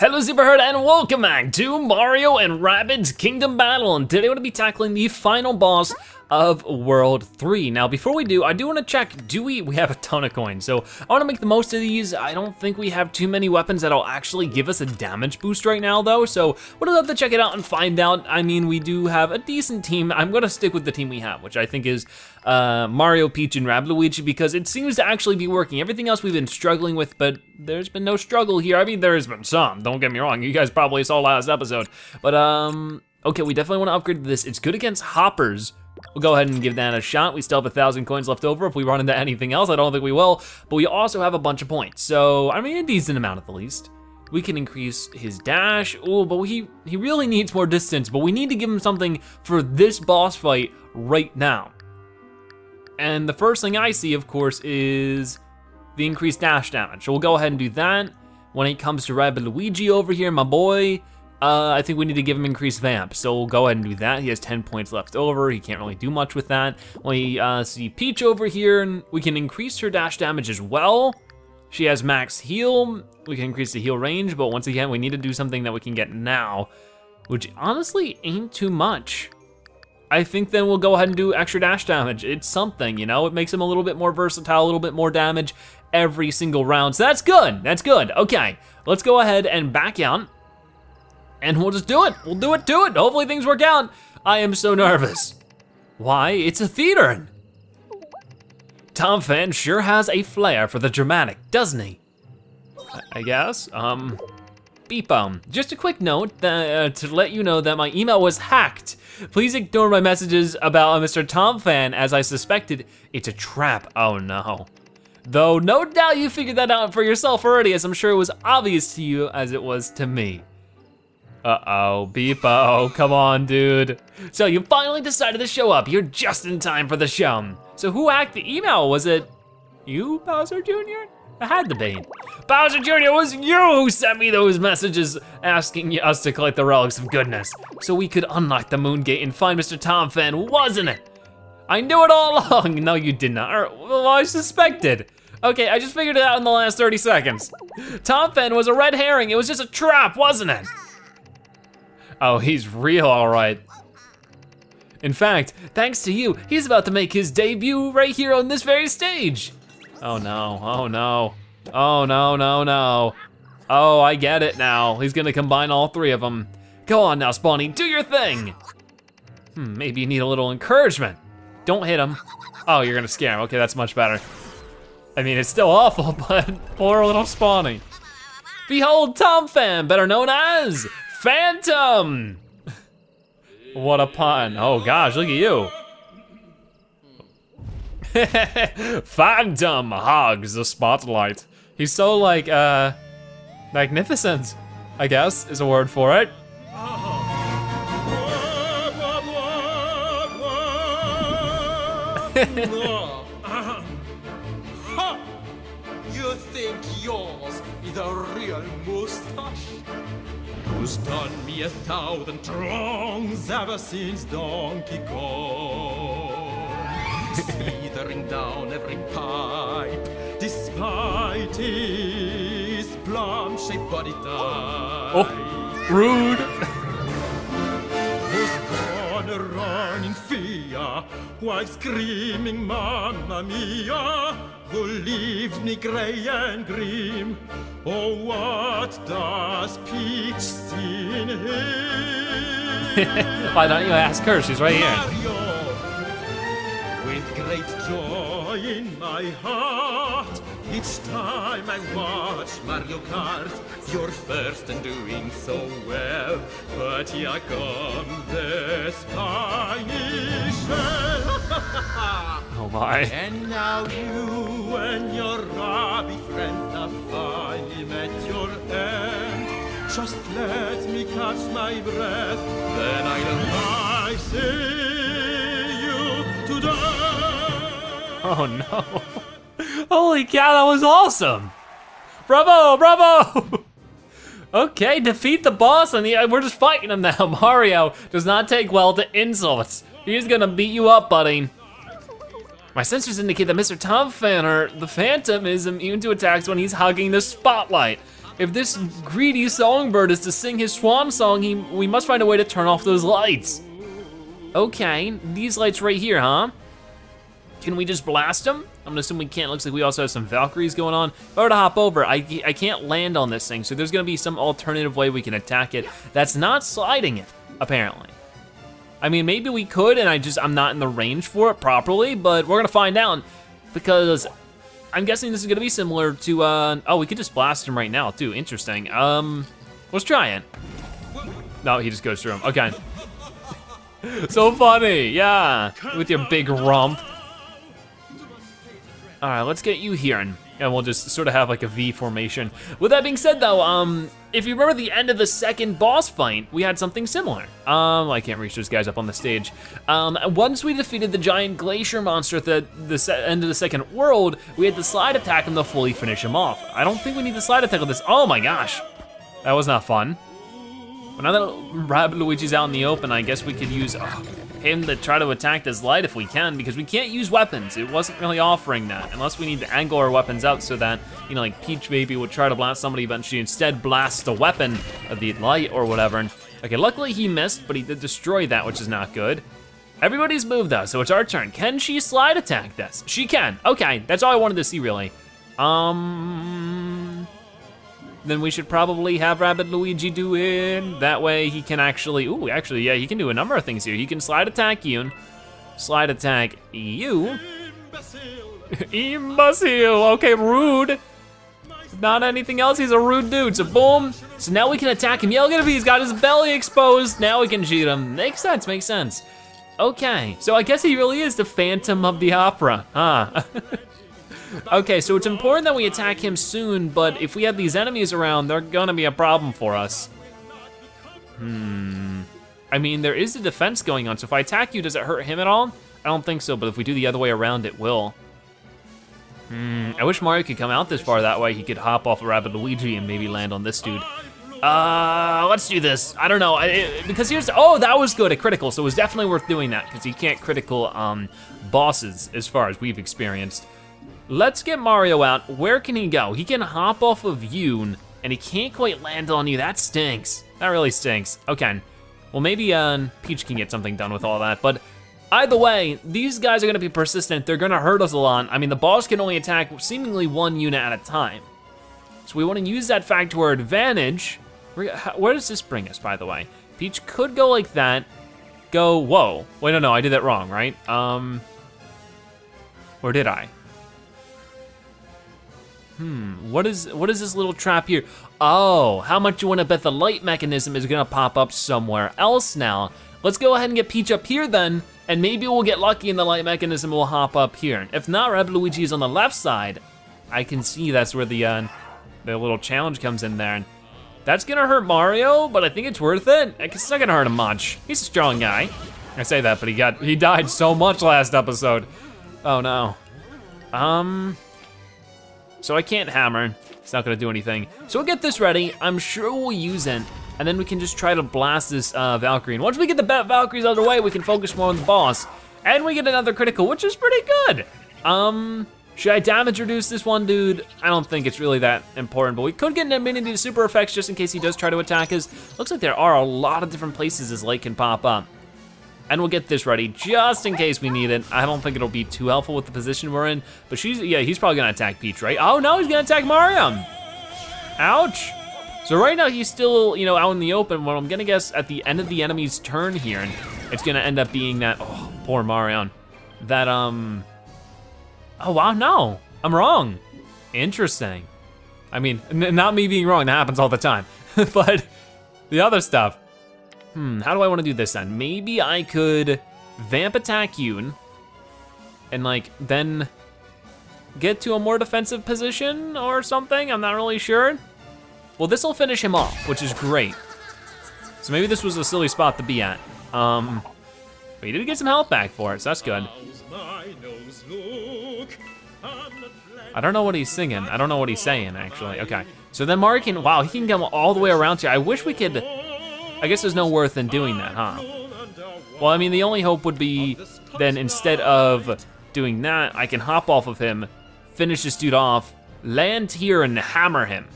Hello Superherd and welcome back to Mario and Rabbids Kingdom Battle. And today we're gonna be tackling the final boss of World 3. Now before we do, I do wanna check, do we, we have a ton of coins, so I wanna make the most of these. I don't think we have too many weapons that'll actually give us a damage boost right now though, so we'd love to check it out and find out. I mean, we do have a decent team. I'm gonna stick with the team we have, which I think is uh, Mario, Peach, and Rabbid because it seems to actually be working. Everything else we've been struggling with, but there's been no struggle here. I mean, there has been some, don't get me wrong. You guys probably saw last episode, but um, okay, we definitely wanna upgrade this. It's good against hoppers, We'll go ahead and give that a shot. We still have a thousand coins left over if we run into anything else. I don't think we will, but we also have a bunch of points. So, I mean, a decent amount at the least. We can increase his dash. Oh, but he, he really needs more distance, but we need to give him something for this boss fight right now. And the first thing I see, of course, is the increased dash damage. So we'll go ahead and do that. When it comes to Rabbid Luigi over here, my boy, uh, I think we need to give him increased vamp, so we'll go ahead and do that. He has 10 points left over. He can't really do much with that. We uh, see Peach over here, and we can increase her dash damage as well. She has max heal. We can increase the heal range, but once again, we need to do something that we can get now, which honestly ain't too much. I think then we'll go ahead and do extra dash damage. It's something, you know? It makes him a little bit more versatile, a little bit more damage every single round. So that's good, that's good. Okay, let's go ahead and back out and we'll just do it. We'll do it, do it. Hopefully things work out. I am so nervous. Why, it's a theater. Tom Fan sure has a flair for the dramatic, doesn't he? I guess, um, beep um. Just a quick note that, uh, to let you know that my email was hacked. Please ignore my messages about Mr. Tom Fan as I suspected it's a trap, oh no. Though no doubt you figured that out for yourself already as I'm sure it was obvious to you as it was to me. Uh-oh, Beep-0, come on, dude. So you finally decided to show up. You're just in time for the show. So who hacked the email? Was it you, Bowser Jr.? I had to be. Bowser Jr., it was you who sent me those messages asking us to collect the relics of goodness so we could unlock the moon gate and find Mr. Tom Phan, wasn't it? I knew it all along. No, you did not. Or, well, I suspected. Okay, I just figured it out in the last 30 seconds. Tom Phan was a red herring. It was just a trap, wasn't it? Oh, he's real all right. In fact, thanks to you, he's about to make his debut right here on this very stage. Oh no, oh no. Oh no, no, no. Oh, I get it now. He's gonna combine all three of them. Go on now, Spawny, do your thing. Hmm, maybe you need a little encouragement. Don't hit him. Oh, you're gonna scare him. Okay, that's much better. I mean, it's still awful, but poor little Spawny. Behold Tom Fan, better known as Phantom! what a pun. Oh gosh, look at you. Phantom hogs the spotlight. He's so like, uh, magnificent, I guess is a word for it. you think yours is a real mustache? Who's done me a thousand wrongs ever since Donkey Kong. Slithering down every pipe, despite his plum-shaped body oh. type. Oh, rude. Who's gonna run in fear while screaming, Mamma Mia! Leaves me grey and grim? Oh, what does Peach see in him? Why don't you ask her? She's right here. Mario, with great joy in my heart, each time I watch Mario Kart, you're first and doing so well. But here come the spiny shell. Oh my. And now you and your Rabbid friends have finally met your end. Just let me catch my breath, then I'll I see you today. Oh no. Holy cow, that was awesome. Bravo, bravo. okay, defeat the boss and the, we're just fighting him now. Mario does not take well to insults. He's gonna beat you up, buddy. My sensors indicate that Mr. Tom Fanner, the Phantom, is immune to attacks when he's hugging the spotlight. If this greedy songbird is to sing his swan song, he, we must find a way to turn off those lights. Okay, these lights right here, huh? Can we just blast them? I'm gonna assume we can't. Looks like we also have some Valkyries going on. If I were to hop over, I, I can't land on this thing, so there's gonna be some alternative way we can attack it that's not sliding it, apparently. I mean, maybe we could, and I just, I'm not in the range for it properly, but we're gonna find out, because I'm guessing this is gonna be similar to, uh, oh, we could just blast him right now, too, interesting. Um, let's try it. No, he just goes through him, okay. so funny, yeah, with your big rump. All right, let's get you here, and, we'll just sort of have like a V formation. With that being said though, um, if you remember the end of the second boss fight, we had something similar. Um, I can't reach those guys up on the stage. Um, once we defeated the giant glacier monster at the, the end of the second world, we had the slide attack him to fully finish him off. I don't think we need the slide attack on this. Oh my gosh, that was not fun. But now that Rabbid Luigi's out in the open, I guess we could use, oh, him to try to attack this light if we can, because we can't use weapons. It wasn't really offering that, unless we need to angle our weapons out so that, you know, like Peach maybe would try to blast somebody, but she instead blasts the weapon of the light or whatever. And, okay, luckily he missed, but he did destroy that, which is not good. Everybody's moved though, so it's our turn. Can she slide attack this? She can, okay, that's all I wanted to see really. Um, then we should probably have Rabbid Luigi do it. That way he can actually, ooh, actually, yeah, he can do a number of things here. He can slide attack you, slide attack you. Imbecile, okay, rude. Not anything else, he's a rude dude, so boom. So now we can attack him. Yeah, look at him, he's got his belly exposed. Now we can shoot him. Makes sense, makes sense. Okay, so I guess he really is the Phantom of the Opera, huh? Okay, so it's important that we attack him soon, but if we have these enemies around, they're gonna be a problem for us. Hmm. I mean, there is a defense going on, so if I attack you, does it hurt him at all? I don't think so, but if we do the other way around, it will. Hmm, I wish Mario could come out this far, that way he could hop off of Rabbid Luigi and maybe land on this dude. Uh, let's do this. I don't know, I, because here's, oh, that was good, a critical, so it was definitely worth doing that, because he can't critical um, bosses as far as we've experienced. Let's get Mario out. Where can he go? He can hop off of Yoon, and he can't quite land on you. That stinks. That really stinks. Okay. Well, maybe uh, Peach can get something done with all that, but either way, these guys are gonna be persistent. They're gonna hurt us a lot. I mean, the boss can only attack seemingly one unit at a time. So we wanna use that fact to our advantage. Where does this bring us, by the way? Peach could go like that. Go, whoa. Wait, no, no, I did that wrong, right? Um, or did I? Hmm, what is what is this little trap here? Oh, how much you wanna bet the light mechanism is gonna pop up somewhere else now? Let's go ahead and get Peach up here then, and maybe we'll get lucky and the light mechanism will hop up here. If not, Rabbid Luigi is on the left side. I can see that's where the, uh, the little challenge comes in there. And that's gonna hurt Mario, but I think it's worth it. It's not gonna hurt him much. He's a strong guy. I say that, but he got he died so much last episode. Oh no. Um, so I can't hammer, it's not gonna do anything. So we'll get this ready, I'm sure we'll use it, and then we can just try to blast this uh, Valkyrie. And once we get the Valkyries out of the way, we can focus more on the boss. And we get another critical, which is pretty good. Um, should I damage reduce this one dude? I don't think it's really that important, but we could get an immunity to super effects just in case he does try to attack us. Looks like there are a lot of different places his light can pop up. And we'll get this ready just in case we need it. I don't think it'll be too helpful with the position we're in, but she's, yeah, he's probably gonna attack Peach, right? Oh no, he's gonna attack Mario. Ouch. So right now he's still, you know, out in the open. What I'm gonna guess at the end of the enemy's turn here, and it's gonna end up being that, oh, poor Marion. That, um, oh wow, no, I'm wrong. Interesting. I mean, not me being wrong, that happens all the time. but the other stuff, Hmm, how do I wanna do this then? Maybe I could vamp attack Yoon and like then get to a more defensive position or something, I'm not really sure. Well, this'll finish him off, which is great. So maybe this was a silly spot to be at. Um, but he did get some health back for it, so that's good. I don't know what he's singing. I don't know what he's saying, actually. Okay, so then Mario can, wow, he can come all the way around here. I wish we could I guess there's no worth in doing that, huh? Well, I mean, the only hope would be then instead of doing that, I can hop off of him, finish this dude off, land here and hammer him.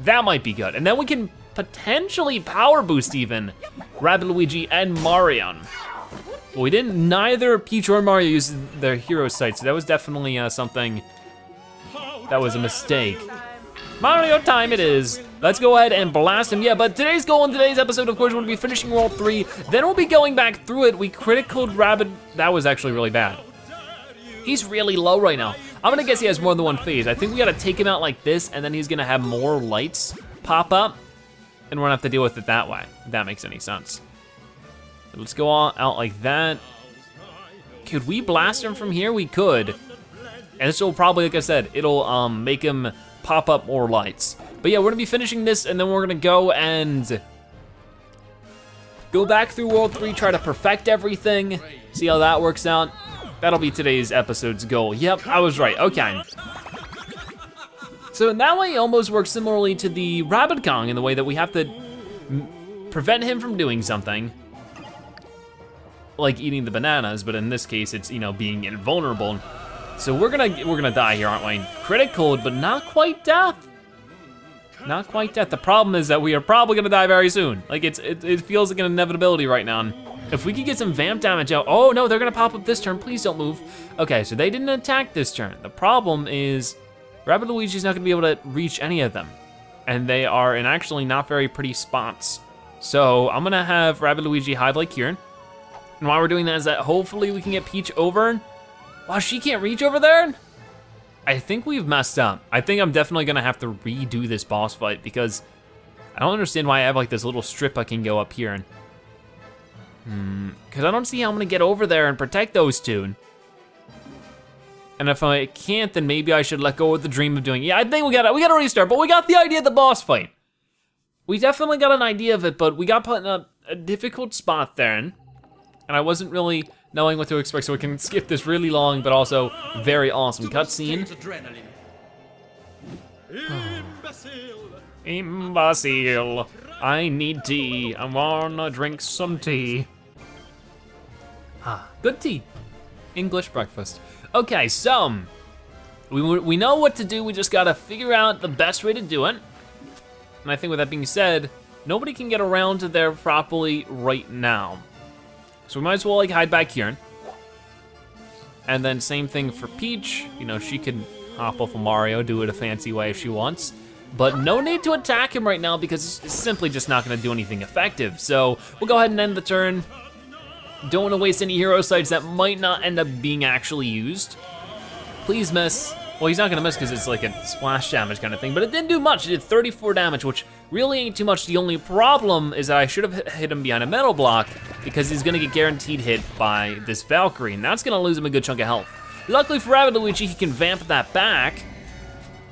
That might be good. And then we can potentially power boost even Rabbid Luigi and Mario. Well, we didn't, neither Peach or Mario use their hero sight, so that was definitely uh, something that was a mistake. Mario time it is. Let's go ahead and blast him. Yeah, but today's goal in today's episode, of course, gonna be finishing World 3. Then we'll be going back through it. We critical Rabbid. That was actually really bad. He's really low right now. I'm gonna guess he has more than one phase. I think we gotta take him out like this, and then he's gonna have more lights pop up, and we're gonna have to deal with it that way, if that makes any sense. Let's go all out like that. Could we blast him from here? We could. And this will probably, like I said, it'll um, make him pop up more lights. But yeah, we're gonna be finishing this and then we're gonna go and go back through World 3, try to perfect everything, see how that works out. That'll be today's episode's goal. Yep, I was right, okay. So in that way it almost works similarly to the Rabbid Kong in the way that we have to prevent him from doing something, like eating the bananas, but in this case, it's, you know, being invulnerable. So we're gonna we're gonna die here, aren't we? Critical, but not quite death. Not quite death. The problem is that we are probably gonna die very soon. Like it's it, it feels like an inevitability right now. And if we could get some vamp damage out, oh no, they're gonna pop up this turn. Please don't move. Okay, so they didn't attack this turn. The problem is Rabbid Luigi's not gonna be able to reach any of them. And they are in actually not very pretty spots. So I'm gonna have Rabbid Luigi hide like here. And while we're doing that is that hopefully we can get Peach over. Wow, she can't reach over there? I think we've messed up. I think I'm definitely gonna have to redo this boss fight because I don't understand why I have like this little strip I can go up here and, hmm, cause I don't see how I'm gonna get over there and protect those two. And if I can't, then maybe I should let go of the dream of doing, yeah, I think we gotta, we gotta restart, but we got the idea of the boss fight. We definitely got an idea of it, but we got put in a, a difficult spot there. And and I wasn't really knowing what to expect, so we can skip this really long, but also very awesome cutscene. Imbecile. Imbecile! I need tea. I wanna drink some tea. Ah, good tea. English breakfast. Okay, so we, we know what to do. We just gotta figure out the best way to do it. And I think with that being said, nobody can get around to there properly right now. So we might as well like hide back here. And then same thing for Peach. You know, she can hop off of Mario, do it a fancy way if she wants. But no need to attack him right now because it's simply just not gonna do anything effective. So we'll go ahead and end the turn. Don't wanna waste any hero sights that might not end up being actually used. Please miss. Well, he's not gonna miss because it's like a splash damage kind of thing, but it didn't do much. It did 34 damage, which really ain't too much. The only problem is that I should have hit him behind a metal block because he's gonna get guaranteed hit by this Valkyrie, and that's gonna lose him a good chunk of health. Luckily for Rabbid Luigi, he can vamp that back,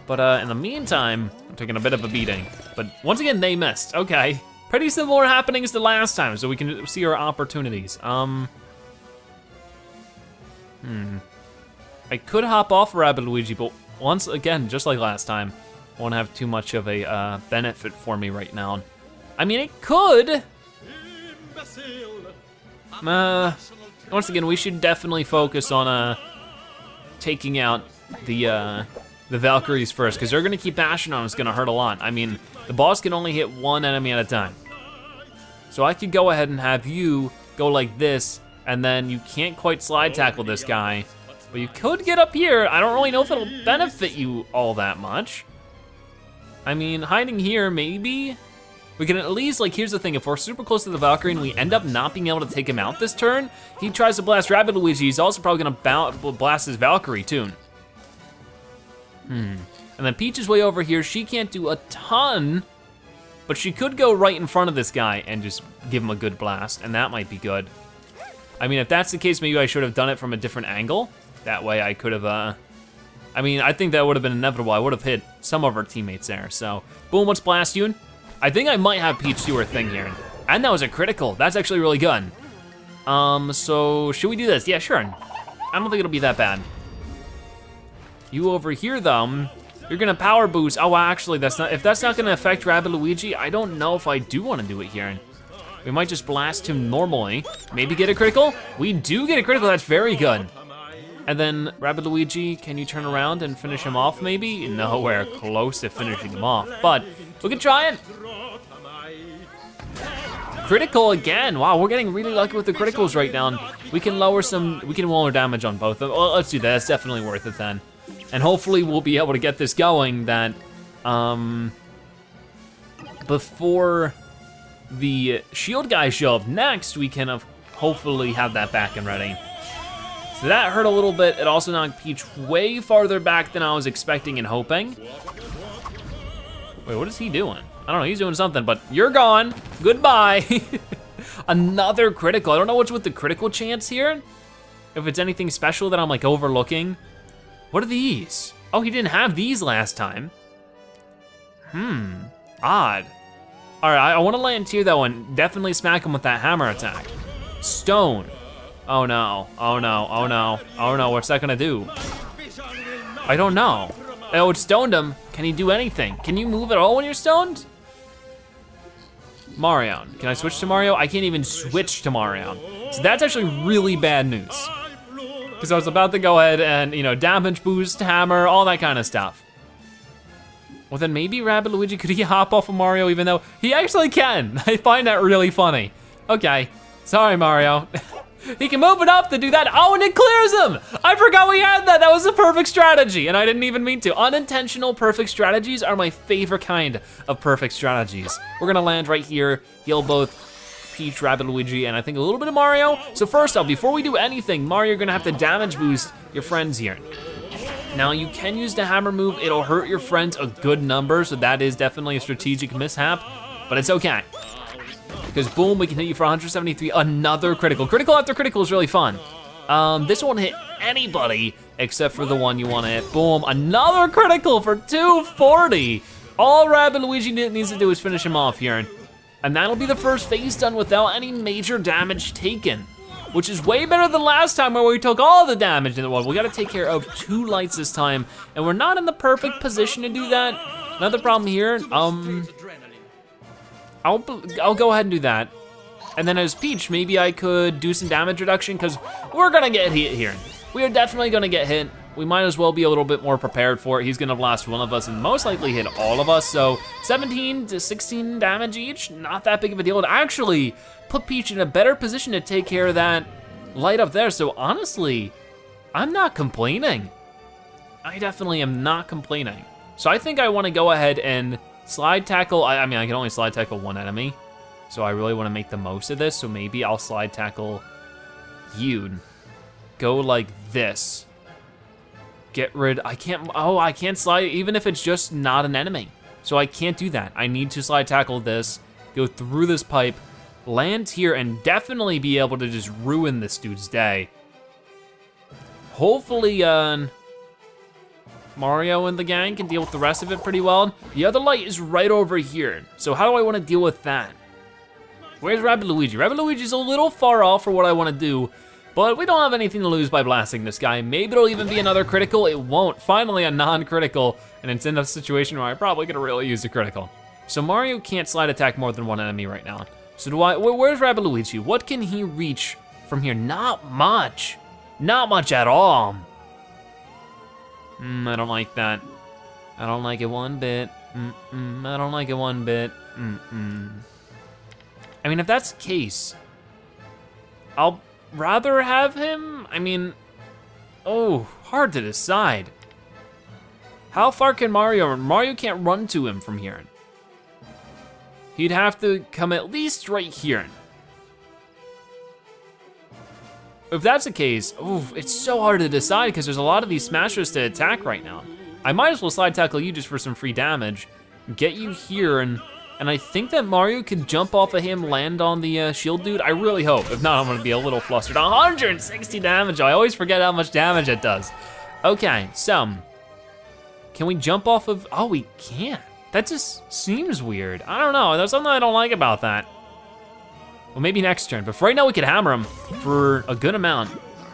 but uh, in the meantime, I'm taking a bit of a beating. But once again, they missed, okay. Pretty similar happenings to last time, so we can see our opportunities. Um, hmm. I could hop off Rabbid Luigi, but once again, just like last time, won't have too much of a uh, benefit for me right now. I mean, it could. Uh, once again, we should definitely focus on uh, taking out the uh, the Valkyries first, because they're gonna keep bashing on us, gonna hurt a lot. I mean, the boss can only hit one enemy at a time. So I could go ahead and have you go like this, and then you can't quite slide tackle this guy, but you could get up here. I don't really know if it'll benefit you all that much. I mean, hiding here, maybe? We can at least, like, here's the thing, if we're super close to the Valkyrie and we end up not being able to take him out this turn, he tries to blast Rabbid Luigi, he's also probably gonna blast his Valkyrie too. Hmm. And then Peach is way over here, she can't do a ton, but she could go right in front of this guy and just give him a good blast, and that might be good. I mean, if that's the case, maybe I should have done it from a different angle. That way I could have, uh, I mean, I think that would have been inevitable. I would have hit some of our teammates there. So, boom, let's blast you. I think I might have Peach do her thing here. And that was a critical. That's actually really good. Um, so should we do this? Yeah, sure. I don't think it'll be that bad. You over here, though, you're gonna power boost. Oh, actually, that's not. If that's not gonna affect Rabbid Luigi, I don't know if I do want to do it here. We might just blast him normally. Maybe get a critical. We do get a critical. That's very good. And then Rabbid Luigi, can you turn around and finish him off maybe? Nowhere close to finishing him off, but We can try it. Critical again. Wow, we're getting really lucky with the criticals right now. We can lower some, we can lower damage on both of them. Well, let's do that, that's definitely worth it then. And hopefully we'll be able to get this going that, um, before the shield guy show up next, we can hopefully have that back and ready. So that hurt a little bit. It also knocked Peach way farther back than I was expecting and hoping. Wait, what is he doing? I don't know, he's doing something, but you're gone. Goodbye. Another critical. I don't know what's with the critical chance here. If it's anything special that I'm like overlooking. What are these? Oh, he didn't have these last time. Hmm, odd. All right, I wanna land here though and definitely smack him with that hammer attack. Stone. Oh no, oh no, oh no, oh no, what's that gonna do? I don't know. Oh, it stoned him. Can he do anything? Can you move at all when you're stoned? Mario. Can I switch to Mario? I can't even switch to Mario. So that's actually really bad news. Because I was about to go ahead and, you know, damage boost, hammer, all that kind of stuff. Well then maybe Rabbid Luigi, could he hop off of Mario even though he actually can? I find that really funny. Okay, sorry Mario. He can move it up to do that. Oh, and it clears him. I forgot we had that. That was a perfect strategy, and I didn't even mean to. Unintentional perfect strategies are my favorite kind of perfect strategies. We're gonna land right here, heal both Peach, Rabbid, Luigi, and I think a little bit of Mario. So first off, before we do anything, Mario, you're gonna have to damage boost your friends here. Now you can use the hammer move, it'll hurt your friends a good number, so that is definitely a strategic mishap, but it's okay. Because boom, we can hit you for 173, another critical. Critical after critical is really fun. Um, this won't hit anybody except for the one you wanna hit. Boom, another critical for 240. All Rabbid Luigi needs to do is finish him off here. And that'll be the first phase done without any major damage taken. Which is way better than last time where we took all the damage in the world. We gotta take care of two lights this time, and we're not in the perfect position to do that. Another problem here, um, I'll, I'll go ahead and do that. And then as Peach, maybe I could do some damage reduction because we're gonna get hit here. We are definitely gonna get hit. We might as well be a little bit more prepared for it. He's gonna blast one of us and most likely hit all of us. So 17 to 16 damage each, not that big of a deal. To actually put Peach in a better position to take care of that light up there. So honestly, I'm not complaining. I definitely am not complaining. So I think I wanna go ahead and Slide tackle, I, I, mean, I can only slide tackle one enemy. So I really wanna make the most of this. So maybe I'll slide tackle you. Go like this. Get rid, I can't, oh, I can't slide, even if it's just not an enemy. So I can't do that. I need to slide tackle this, go through this pipe, land here, and definitely be able to just ruin this dude's day. Hopefully, uh, Mario and the gang can deal with the rest of it pretty well. The other light is right over here. So how do I wanna deal with that? Where's Rabbid Luigi? Rabbid Luigi's a little far off for what I wanna do, but we don't have anything to lose by blasting this guy. Maybe it'll even be another critical. It won't. Finally a non-critical, and it's in a situation where I'm probably gonna really use a critical. So Mario can't slide attack more than one enemy right now. So do I, where's Rabbid Luigi? What can he reach from here? Not much. Not much at all. Mm, I don't like that. I don't like it one bit. Mm -mm, I don't like it one bit. Mm I mean, if that's the case, I'll rather have him. I mean, oh, hard to decide. How far can Mario run? Mario can't run to him from here. He'd have to come at least right here. If that's the case, oof, it's so hard to decide because there's a lot of these smashers to attack right now. I might as well slide tackle you just for some free damage, get you here, and and I think that Mario can jump off of him, land on the uh, shield dude. I really hope. If not, I'm gonna be a little flustered. 160 damage, I always forget how much damage it does. Okay, so, can we jump off of, oh, we can't. That just seems weird. I don't know, there's something I don't like about that. Well, maybe next turn, but for right now we could hammer him for a good amount.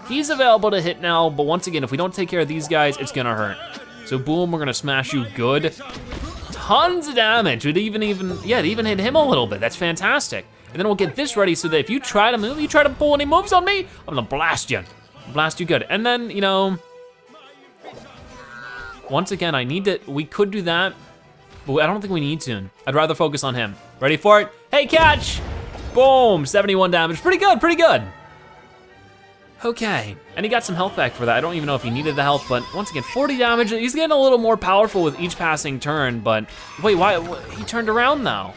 He's available to hit now, but once again, if we don't take care of these guys, it's gonna hurt. So boom, we're gonna smash you good. Tons of damage, it even, even, yeah, it even hit him a little bit, that's fantastic. And then we'll get this ready so that if you try to move, you try to pull any moves on me, I'm gonna blast you. Blast you good. And then, you know, once again, I need to, we could do that. but I don't think we need to. I'd rather focus on him. Ready for it? Hey, catch! Boom, 71 damage, pretty good, pretty good. Okay, and he got some health back for that. I don't even know if he needed the health, but once again, 40 damage. He's getting a little more powerful with each passing turn, but wait, why, he turned around now.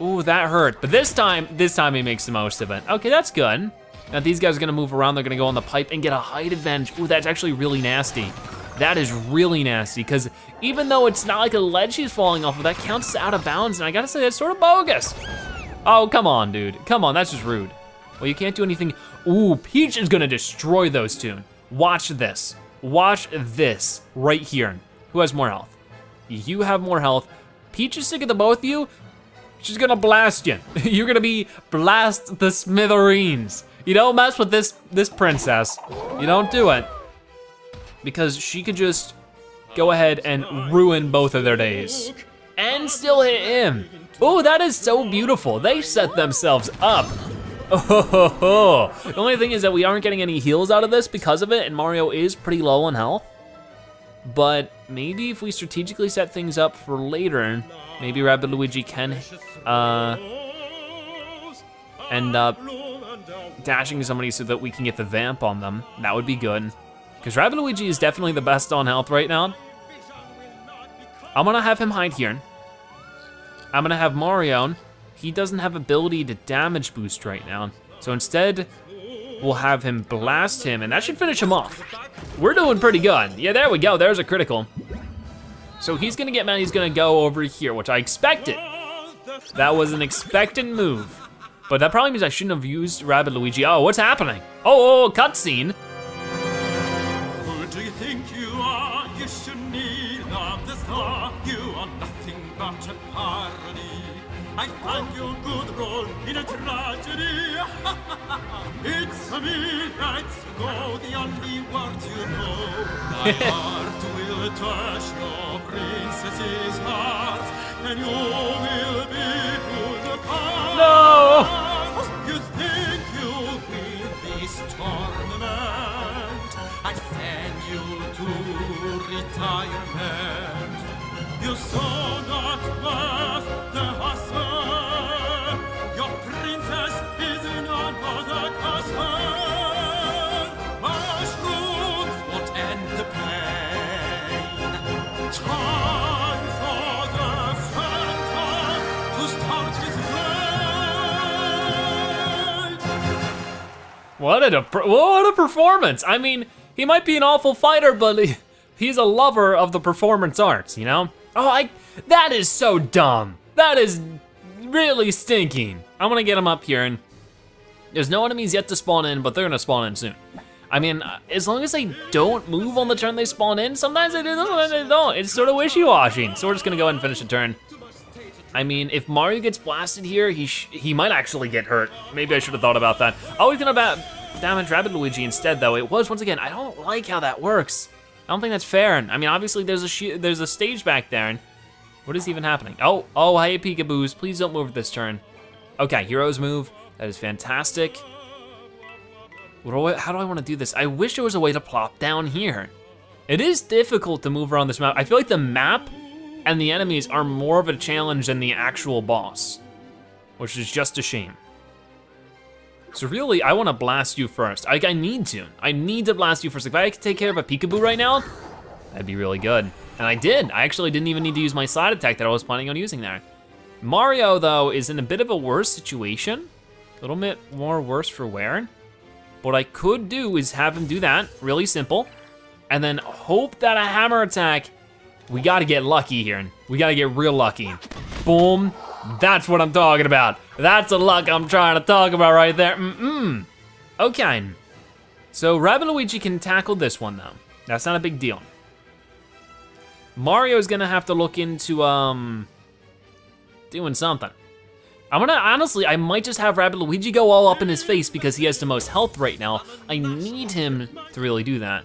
Ooh, that hurt. But this time, this time he makes the most of it. Okay, that's good. Now these guys are gonna move around, they're gonna go on the pipe and get a height advantage. Ooh, that's actually really nasty. That is really nasty, because even though it's not like a ledge he's falling off of, that counts as out of bounds, and I gotta say, that's sort of bogus. Oh, come on, dude. Come on, that's just rude. Well, you can't do anything. Ooh, Peach is gonna destroy those two. Watch this. Watch this right here. Who has more health? You have more health. Peach is sick of the both of you. She's gonna blast you. You're gonna be blast the smithereens. You don't mess with this this princess. You don't do it. Because she could just go ahead and ruin both of their days. And still hit him. Oh, that is so beautiful. They set themselves up. Oh, the only thing is that we aren't getting any heals out of this because of it, and Mario is pretty low on health. But maybe if we strategically set things up for later, maybe Rabbid Luigi can uh, end up dashing somebody so that we can get the vamp on them. That would be good. Because Rabbid Luigi is definitely the best on health right now. I'm gonna have him hide here. I'm gonna have Mario. He doesn't have ability to damage boost right now. So instead, we'll have him blast him and that should finish him off. We're doing pretty good. Yeah, there we go, there's a critical. So he's gonna get mad, he's gonna go over here, which I expected. That was an expected move. But that probably means I shouldn't have used Rabbid Luigi. Oh, what's happening? Oh, oh, oh cutscene. I find your good role in a tragedy. it's a million nights ago, the only words you know. My heart will touch your princess's heart, and you will be pulled apart. No! You think you'll win this tournament? I send you to retirement. You saw not worth What a what a performance! I mean, he might be an awful fighter, but he, he's a lover of the performance arts, you know? Oh, I that is so dumb. That is really stinking. I'm gonna get him up here, and there's no enemies yet to spawn in, but they're gonna spawn in soon. I mean, uh, as long as they don't move on the turn they spawn in, sometimes they do, sometimes they don't. It's sort of wishy-washy. So we're just gonna go ahead and finish the turn. I mean, if Mario gets blasted here, he he might actually get hurt. Maybe I should have thought about that. Oh, he's gonna ba damage Rabbid Luigi instead, though. It was once again. I don't like how that works. I don't think that's fair. I mean, obviously there's a there's a stage back there, and what is even happening? Oh, oh, hey peekaboos! Please don't move this turn. Okay, heroes move. That is fantastic. Do I, how do I want to do this? I wish there was a way to plop down here. It is difficult to move around this map. I feel like the map and the enemies are more of a challenge than the actual boss, which is just a shame. So really, I wanna blast you first. I, I need to. I need to blast you first. If I could take care of a peekaboo right now, that'd be really good. And I did. I actually didn't even need to use my side attack that I was planning on using there. Mario, though, is in a bit of a worse situation. A little bit more worse for wear. What I could do is have him do that, really simple, and then hope that a hammer attack, we gotta get lucky here. We gotta get real lucky. Boom, that's what I'm talking about. That's the luck I'm trying to talk about right there, mm-mm. Okay, so Rabbid Luigi can tackle this one though. That's not a big deal. Mario's gonna have to look into, um, doing something. I'm gonna, honestly, I might just have Rabbid Luigi go all up in his face because he has the most health right now. I need him to really do that.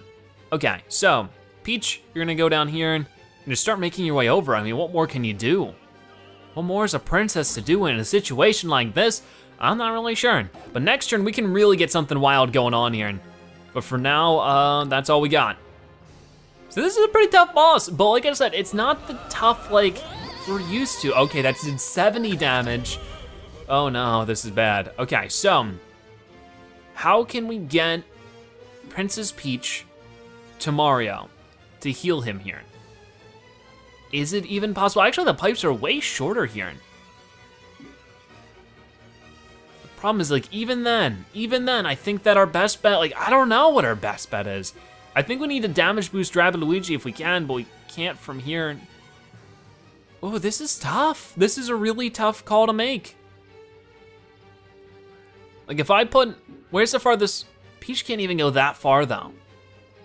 Okay, so, Peach, you're gonna go down here and just start making your way over. I mean, what more can you do? What more is a princess to do in a situation like this? I'm not really sure. But next turn, we can really get something wild going on here. But for now, uh, that's all we got. So this is a pretty tough boss, but like I said, it's not the tough like we're used to. Okay, that did 70 damage. Oh no, this is bad. Okay, so how can we get Princess Peach to Mario to heal him here? Is it even possible? Actually, the pipes are way shorter here. The problem is like, even then, even then, I think that our best bet, like, I don't know what our best bet is. I think we need to damage boost Rabbid Luigi if we can, but we can't from here. Oh, this is tough. This is a really tough call to make. Like if I put, where's the farthest? Peach can't even go that far though.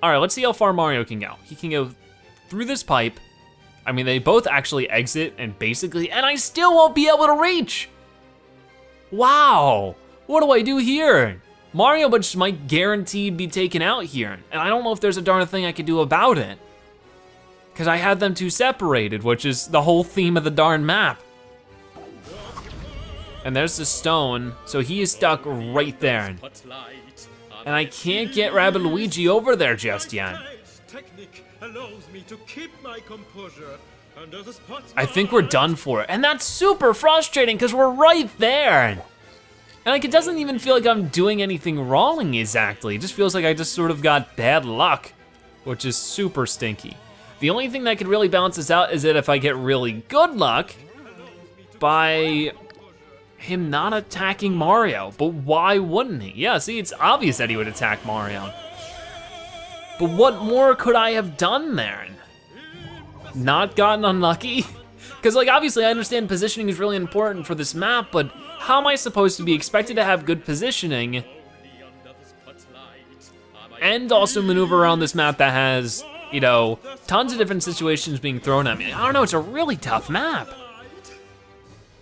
All right, let's see how far Mario can go. He can go through this pipe. I mean, they both actually exit and basically, and I still won't be able to reach. Wow, what do I do here? Mario just might guaranteed be taken out here, and I don't know if there's a darn thing I could do about it. Because I had them two separated, which is the whole theme of the darn map. And there's the stone, so he is stuck right there. And I can't get Rabbid Luigi over there just yet. I think we're done for. It. And that's super frustrating because we're right there. And like, it doesn't even feel like I'm doing anything wrong exactly. It just feels like I just sort of got bad luck, which is super stinky. The only thing that could really balance this out is that if I get really good luck by him not attacking Mario, but why wouldn't he? Yeah, see, it's obvious that he would attack Mario. But what more could I have done there? Not gotten unlucky? Because like, obviously I understand positioning is really important for this map, but how am I supposed to be expected to have good positioning and also maneuver around this map that has, you know, tons of different situations being thrown at me. I don't know, it's a really tough map.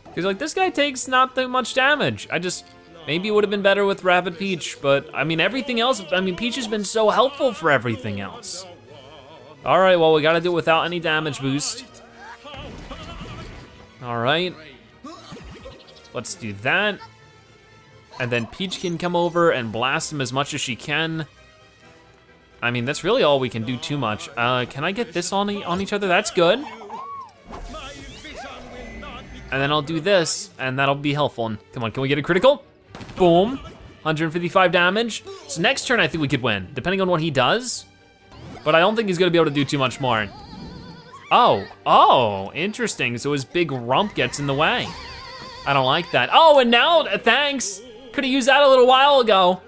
Because like this guy takes not that much damage. I just, maybe it would have been better with Rabbid Peach, but I mean everything else, I mean Peach has been so helpful for everything else. All right, well we gotta do it without any damage boost. All right, let's do that. And then Peach can come over and blast him as much as she can. I mean, that's really all we can do too much. Uh, can I get this on, e on each other? That's good. And then I'll do this, and that'll be helpful. Come on, can we get a critical? Boom, 155 damage. So next turn, I think we could win, depending on what he does. But I don't think he's gonna be able to do too much more. Oh, oh, interesting. So his big rump gets in the way. I don't like that. Oh, and now, uh, thanks. Could have used that a little while ago.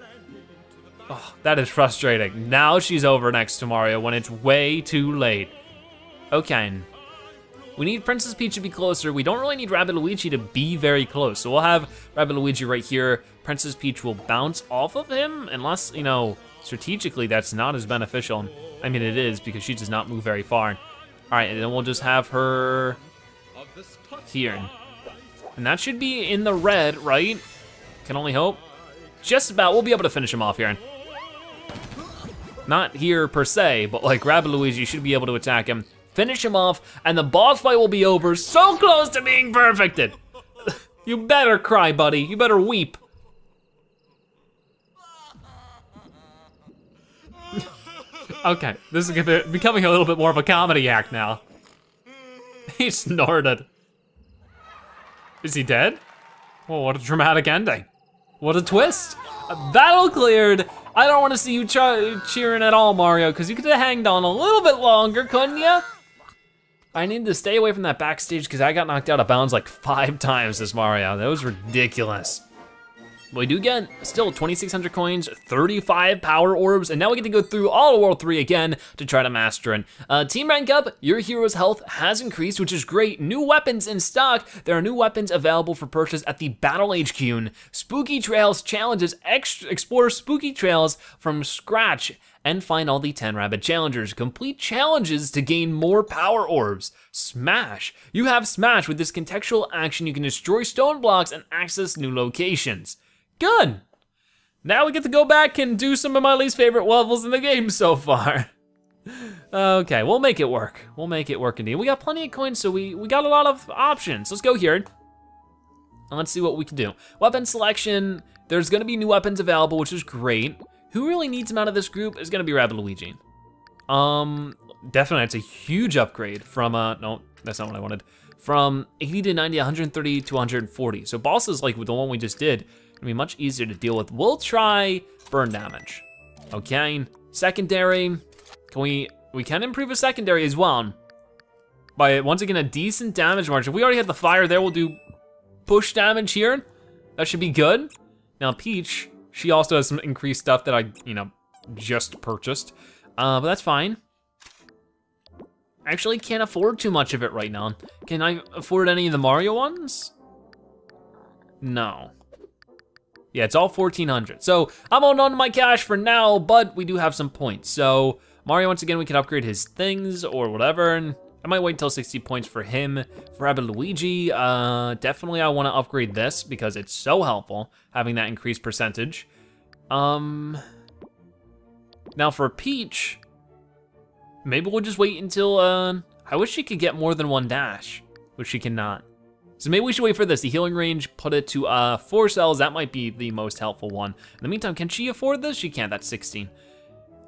Oh, that is frustrating. Now she's over next to Mario when it's way too late. Okay. We need Princess Peach to be closer. We don't really need Rabbid Luigi to be very close. So we'll have Rabbid Luigi right here. Princess Peach will bounce off of him unless, you know, strategically that's not as beneficial. I mean, it is because she does not move very far. All right, and then we'll just have her here. And that should be in the red, right? Can only hope. Just about, we'll be able to finish him off here. Not here per se, but like Rabbid Luigi should be able to attack him, finish him off, and the boss fight will be over so close to being perfected. you better cry, buddy, you better weep. okay, this is becoming a little bit more of a comedy act now. he snorted. Is he dead? Well, what a dramatic ending. What a twist. Battle cleared. I don't want to see you cheering at all, Mario, because you could have hanged on a little bit longer, couldn't you? I need to stay away from that backstage because I got knocked out of bounds like five times this Mario. That was ridiculous. We do get still 2,600 coins, 35 power orbs, and now we get to go through all of World 3 again to try to master it. Uh, team rank up, your hero's health has increased, which is great. New weapons in stock. There are new weapons available for purchase at the Battle HQ. Spooky Trails challenges, explore spooky trails from scratch and find all the 10 Rabbid challengers. Complete challenges to gain more power orbs. Smash! You have Smash with this contextual action. You can destroy stone blocks and access new locations. Good. Now we get to go back and do some of my least favorite levels in the game so far. okay, we'll make it work. We'll make it work indeed. We got plenty of coins, so we, we got a lot of options. Let's go here. And let's see what we can do. Weapon selection, there's gonna be new weapons available, which is great. Who really needs him out of this group is gonna be Rabbid Luigi. Um, definitely, it's a huge upgrade from, uh, no, that's not what I wanted. From 80 to 90, 130 to 140. So bosses like the one we just did, gonna be much easier to deal with. We'll try burn damage, okay? Secondary, can we, we can improve a secondary as well. By, once again, a decent damage margin. If we already had the fire there, we'll do push damage here. That should be good. Now Peach, she also has some increased stuff that I, you know, just purchased. Uh, but that's fine. Actually can't afford too much of it right now. Can I afford any of the Mario ones? No. Yeah, it's all 1400. So I'm holding on to my cash for now, but we do have some points. So Mario, once again, we can upgrade his things or whatever. And I might wait until 60 points for him. For Rabbid Luigi, uh, definitely I wanna upgrade this because it's so helpful having that increased percentage. Um, now for Peach, maybe we'll just wait until, uh, I wish she could get more than one dash, which she cannot. So maybe we should wait for this. The healing range, put it to uh, four cells. That might be the most helpful one. In the meantime, can she afford this? She can't, that's 16.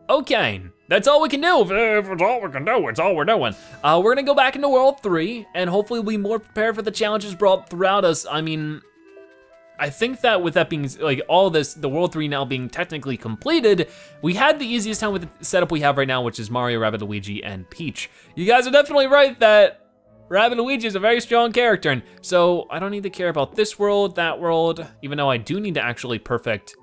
Okay, that's all we can do. If it's all we can do, it's all we're doing. Uh, we're gonna go back into World 3, and hopefully we'll be more prepared for the challenges brought throughout us. I mean, I think that with that being, like, all this, the World 3 now being technically completed, we had the easiest time with the setup we have right now, which is Mario, Rabbid, Luigi, and Peach. You guys are definitely right that Rabbid Luigi is a very strong character, and so I don't need to care about this world, that world, even though I do need to actually perfect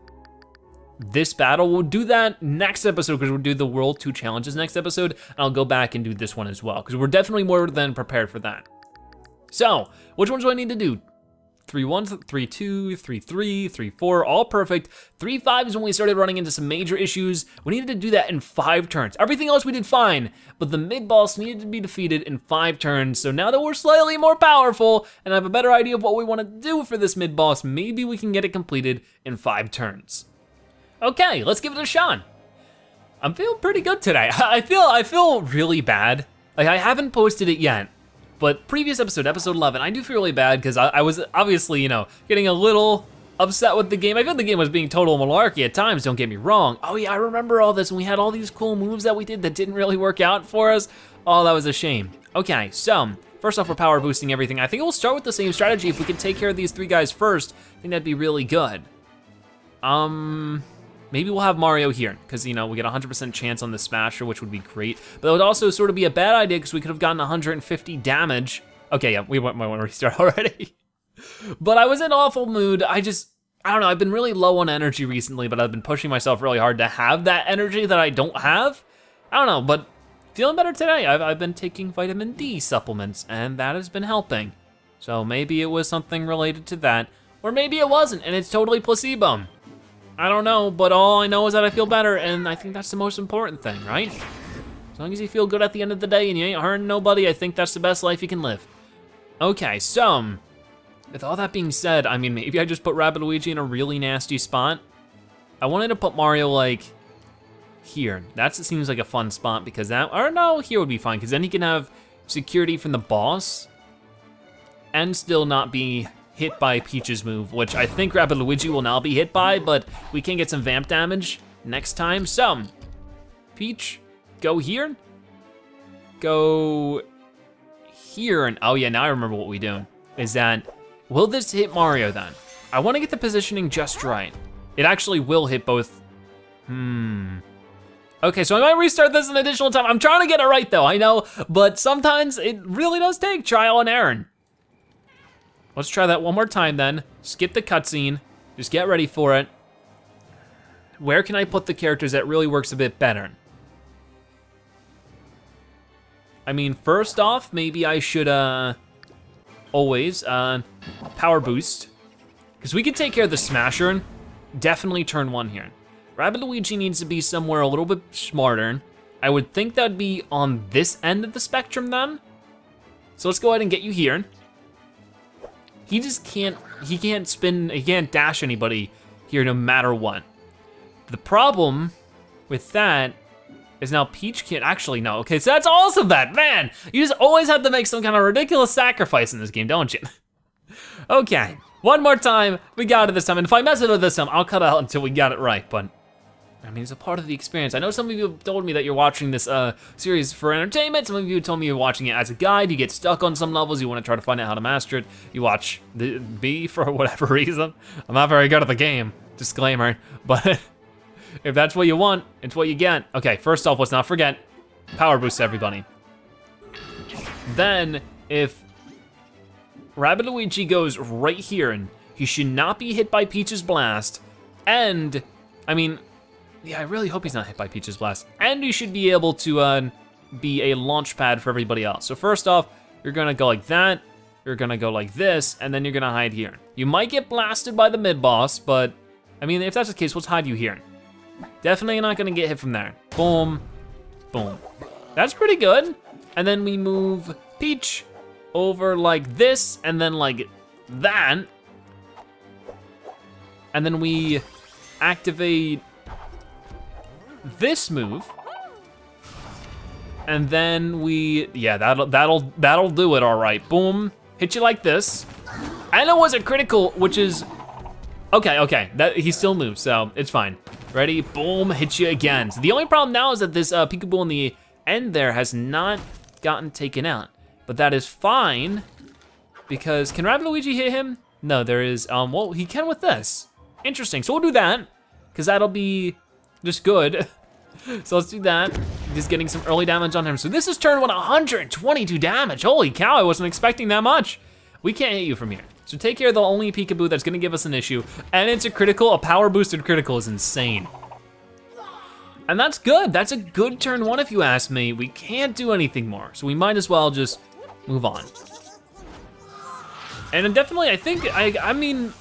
this battle. We'll do that next episode because we'll do the World 2 challenges next episode, and I'll go back and do this one as well because we're definitely more than prepared for that. So, which ones do I need to do? Three ones, three two, three three, three four, all perfect. Three five is when we started running into some major issues. We needed to do that in five turns. Everything else we did fine, but the mid boss needed to be defeated in five turns. So now that we're slightly more powerful and I have a better idea of what we want to do for this mid boss, maybe we can get it completed in five turns. Okay, let's give it a shot. I'm feeling pretty good today. I feel I feel really bad. Like I haven't posted it yet, but previous episode, episode 11, I do feel really bad because I, I, was obviously, you know, getting a little upset with the game. I feel the game was being total malarkey at times, don't get me wrong. Oh yeah, I remember all this, and we had all these cool moves that we did that didn't really work out for us. Oh, that was a shame. Okay, so, first off, we're power boosting everything. I think we'll start with the same strategy. If we can take care of these three guys first, I think that'd be really good. Um, Maybe we'll have Mario here, because you know, we get 100% chance on the Smasher, which would be great. But it would also sort of be a bad idea, because we could have gotten 150 damage. Okay, yeah, we might want to restart already. but I was in awful mood. I just, I don't know, I've been really low on energy recently, but I've been pushing myself really hard to have that energy that I don't have. I don't know, but feeling better today. I've, I've been taking vitamin D supplements, and that has been helping. So maybe it was something related to that, or maybe it wasn't, and it's totally placebo. I don't know, but all I know is that I feel better, and I think that's the most important thing, right? As long as you feel good at the end of the day and you ain't hurting nobody, I think that's the best life you can live. Okay, so, with all that being said, I mean, maybe I just put Rabbid Luigi in a really nasty spot. I wanted to put Mario, like, here. That seems like a fun spot because that, or no, here would be fine, because then he can have security from the boss and still not be hit by Peach's move, which I think Rabbid Luigi will now be hit by, but we can get some vamp damage next time. So, Peach, go here, go here, and oh yeah, now I remember what we do. Is that, will this hit Mario then? I wanna get the positioning just right. It actually will hit both, hmm. Okay, so I might restart this an additional time. I'm trying to get it right though, I know, but sometimes it really does take trial and error. Let's try that one more time then. Skip the cutscene, just get ready for it. Where can I put the characters that really works a bit better? I mean, first off, maybe I should, uh, always, uh, power boost. Because we can take care of the Smasher, and definitely turn one here. Rabbid Luigi needs to be somewhere a little bit smarter. I would think that'd be on this end of the spectrum then. So let's go ahead and get you here. He just can't, he can't spin, he can't dash anybody here no matter what. The problem with that is now Peach can't, actually no, okay, so that's also that, man! You just always have to make some kind of ridiculous sacrifice in this game, don't you? okay, one more time, we got it this time, and if I mess it up this time, I'll cut out until we got it right, but I mean, it's a part of the experience. I know some of you have told me that you're watching this uh, series for entertainment. Some of you told me you're watching it as a guide. You get stuck on some levels. You want to try to find out how to master it. You watch the B for whatever reason. I'm not very good at the game. Disclaimer. But if that's what you want, it's what you get. Okay, first off, let's not forget power boost everybody. Then, if Rabbid Luigi goes right here, and he should not be hit by Peach's Blast, and, I mean, yeah, I really hope he's not hit by Peach's Blast. And you should be able to uh, be a launch pad for everybody else. So first off, you're gonna go like that, you're gonna go like this, and then you're gonna hide here. You might get blasted by the mid-boss, but I mean, if that's the case, let's hide you here. Definitely not gonna get hit from there. Boom, boom. That's pretty good. And then we move Peach over like this, and then like that. And then we activate this move. And then we, yeah, that'll, that'll, that'll do it all right. Boom, hit you like this. And it was a critical, which is, okay, okay, that he still moves, so it's fine. Ready, boom, hit you again. So the only problem now is that this uh, peekaboo in the end there has not gotten taken out. But that is fine, because can Luigi hit him? No, there is, um, well, he can with this. Interesting, so we'll do that, because that'll be just good. so let's do that. Just getting some early damage on him. So this is turn one, 122 damage. Holy cow, I wasn't expecting that much. We can't hit you from here. So take care of the only peekaboo that's gonna give us an issue. And it's a critical, a power boosted critical is insane. And that's good, that's a good turn one if you ask me. We can't do anything more, so we might as well just move on. And definitely, I think, I, I mean,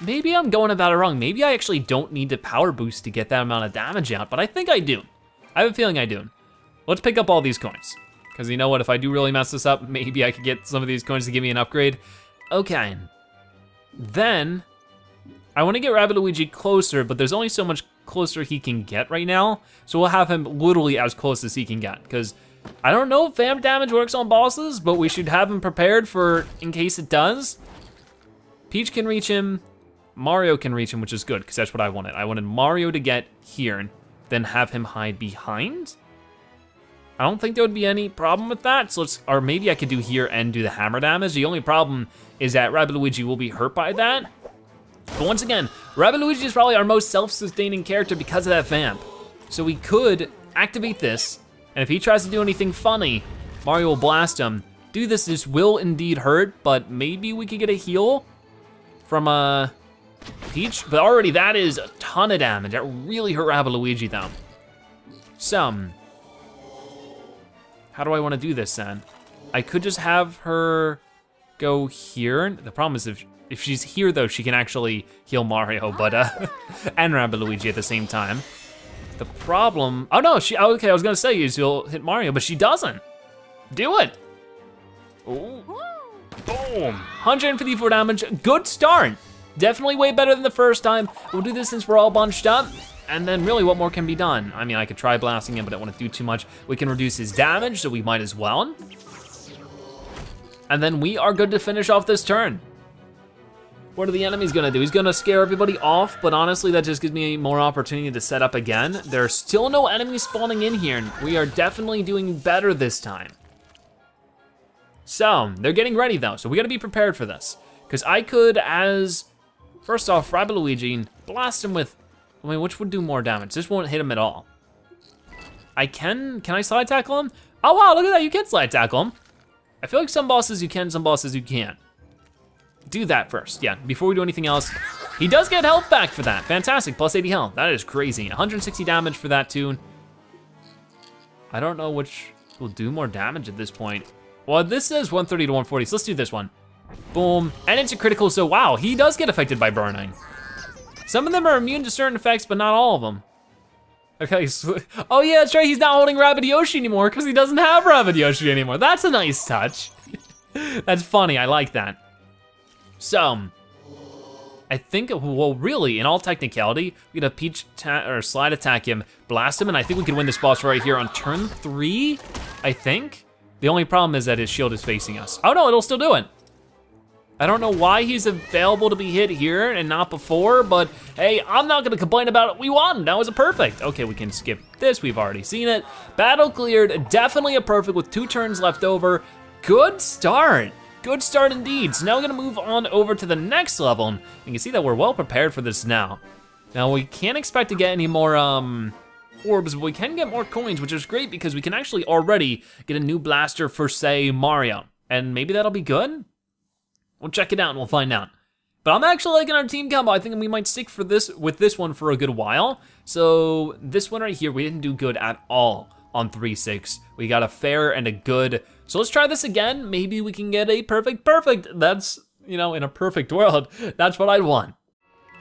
maybe I'm going about it wrong. Maybe I actually don't need to power boost to get that amount of damage out, but I think I do. I have a feeling I do. Let's pick up all these coins. Because you know what, if I do really mess this up, maybe I could get some of these coins to give me an upgrade. Okay. Then, I wanna get Rabbid Luigi closer, but there's only so much closer he can get right now. So we'll have him literally as close as he can get, because I don't know if vamp damage works on bosses, but we should have him prepared for in case it does. Peach can reach him, Mario can reach him, which is good, because that's what I wanted. I wanted Mario to get here, and then have him hide behind. I don't think there would be any problem with that, so let's, or maybe I could do here and do the hammer damage. The only problem is that Luigi will be hurt by that. But once again, Luigi is probably our most self-sustaining character because of that vamp. So we could activate this, and if he tries to do anything funny, Mario will blast him. Do this, this will indeed hurt, but maybe we could get a heal from, uh, Peach, but already that is a ton of damage. That really hurt Luigi though. Some. How do I wanna do this then? I could just have her go here. The problem is if, if she's here though, she can actually heal Mario, but uh, and Luigi at the same time. The problem, oh no, she, okay, I was gonna say is she'll hit Mario, but she doesn't. Do it. Ooh. Boom, 154 damage, good start. Definitely way better than the first time. We'll do this since we're all bunched up. And then really what more can be done? I mean, I could try blasting him, but I don't wanna do too much. We can reduce his damage, so we might as well. And then we are good to finish off this turn. What are the enemies gonna do? He's gonna scare everybody off, but honestly, that just gives me more opportunity to set up again. There's still no enemies spawning in here, and we are definitely doing better this time. So, they're getting ready though, so we gotta be prepared for this. Because I could, as First off, Luigi, blast him with, I mean, which would do more damage? This won't hit him at all. I can, can I slide tackle him? Oh wow, look at that, you can slide tackle him. I feel like some bosses you can, some bosses you can't. Do that first, yeah, before we do anything else. He does get health back for that, fantastic, plus 80 health. That is crazy, 160 damage for that too. I don't know which will do more damage at this point. Well, this says 130 to 140, so let's do this one. Boom, and it's a critical, so wow, he does get affected by burning. Some of them are immune to certain effects, but not all of them. Okay, oh yeah, that's right, he's not holding Rabbid Yoshi anymore because he doesn't have Rabbid Yoshi anymore. That's a nice touch. that's funny, I like that. So, I think, well really, in all technicality, we got a Peach or slide attack him, blast him, and I think we can win this boss right here on turn three, I think. The only problem is that his shield is facing us. Oh no, it'll still do it. I don't know why he's available to be hit here and not before, but hey, I'm not gonna complain about it. We won, that was a perfect. Okay, we can skip this, we've already seen it. Battle cleared, definitely a perfect with two turns left over. Good start, good start indeed. So now we're gonna move on over to the next level. And you can see that we're well prepared for this now. Now we can't expect to get any more um, orbs, but we can get more coins, which is great because we can actually already get a new blaster for say Mario. And maybe that'll be good? We'll check it out and we'll find out. But I'm actually liking our team combo. I think we might stick for this with this one for a good while. So this one right here, we didn't do good at all on 3-6. We got a fair and a good. So let's try this again. Maybe we can get a perfect perfect. That's, you know, in a perfect world, that's what I'd want.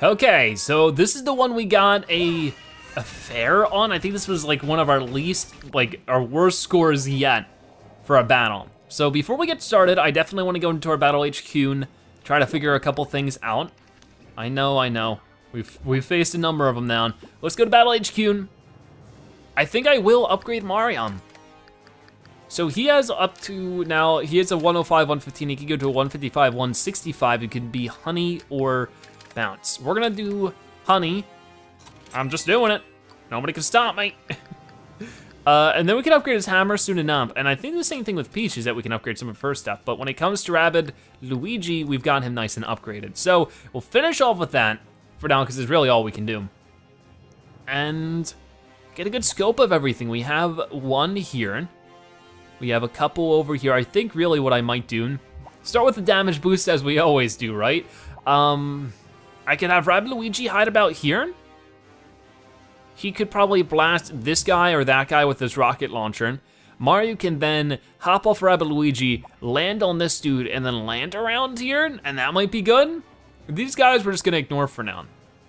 Okay, so this is the one we got a a fair on. I think this was like one of our least, like our worst scores yet for a battle. So before we get started, I definitely wanna go into our Battle HQ and try to figure a couple things out. I know, I know. We've, we've faced a number of them now. Let's go to Battle HQ. I think I will upgrade Mario. So he has up to now, he has a 105, 115, he can go to a 155, 165. It could be Honey or Bounce. We're gonna do Honey. I'm just doing it. Nobody can stop me. Uh, and then we can upgrade his hammer soon enough. And I think the same thing with Peach is that we can upgrade some of her stuff. But when it comes to Rabbid Luigi, we've got him nice and upgraded. So we'll finish off with that for now because it's really all we can do. And get a good scope of everything. We have one here. We have a couple over here. I think really what I might do, start with the damage boost as we always do, right? Um, I can have Rabbid Luigi hide about here he could probably blast this guy or that guy with his rocket launcher. Mario can then hop off Rabbid Luigi, land on this dude, and then land around here, and that might be good. These guys we're just gonna ignore for now.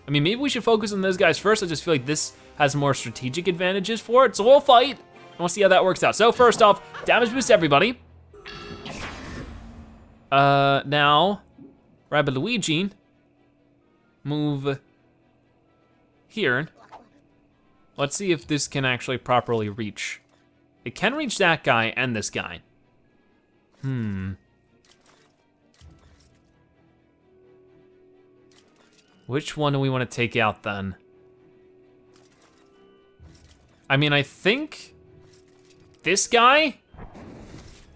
I mean, maybe we should focus on those guys first. I just feel like this has more strategic advantages for it, so we'll fight. And we'll see how that works out. So first off, damage boost everybody. Uh, now, Rabbid Luigi, move here. Let's see if this can actually properly reach. It can reach that guy and this guy. Hmm. Which one do we want to take out then? I mean, I think this guy?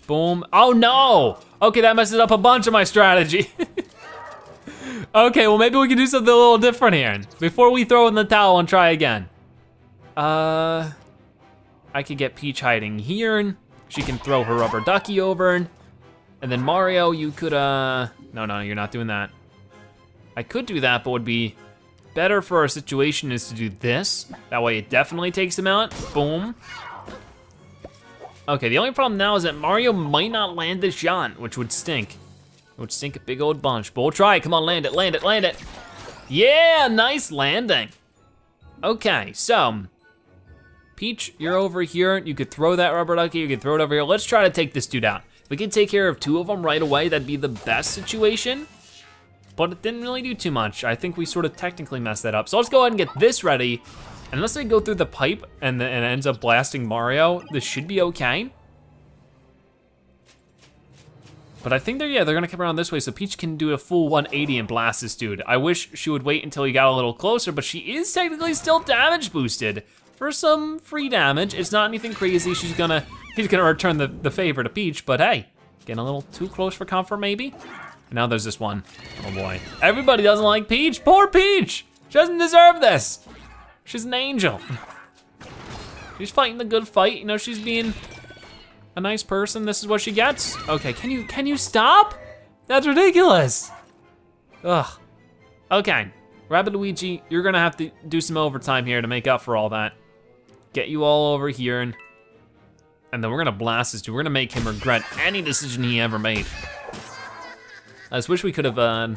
Boom. Oh no! Okay, that messes up a bunch of my strategy. okay, well maybe we can do something a little different here. Before we throw in the towel and try again. Uh, I could get Peach hiding here, and she can throw her rubber ducky over, and then Mario, you could, uh, no, no, you're not doing that. I could do that, but would be better for our situation is to do this. That way it definitely takes him out, boom. Okay, the only problem now is that Mario might not land this shot, which would stink. It would stink a big old bunch, but we'll try. Come on, land it, land it, land it. Yeah, nice landing. Okay, so Peach, you're over here. You could throw that rubber ducky, you could throw it over here. Let's try to take this dude out. If we can take care of two of them right away, that'd be the best situation. But it didn't really do too much. I think we sort of technically messed that up. So let's go ahead and get this ready. Unless they go through the pipe and, and it ends up blasting Mario, this should be okay. But I think they're, yeah, they're gonna come around this way so Peach can do a full 180 and blast this dude. I wish she would wait until he got a little closer, but she is technically still damage boosted for some free damage. It's not anything crazy. She's gonna, he's gonna return the, the favor to Peach, but hey, getting a little too close for comfort maybe. And now there's this one. Oh boy. Everybody doesn't like Peach. Poor Peach. She doesn't deserve this. She's an angel. She's fighting the good fight. You know, she's being a nice person. This is what she gets. Okay, can you can you stop? That's ridiculous. Ugh. Okay, Rabbid Luigi, you're gonna have to do some overtime here to make up for all that get you all over here, and, and then we're gonna blast this dude. We're gonna make him regret any decision he ever made. I just wish we could have, uh,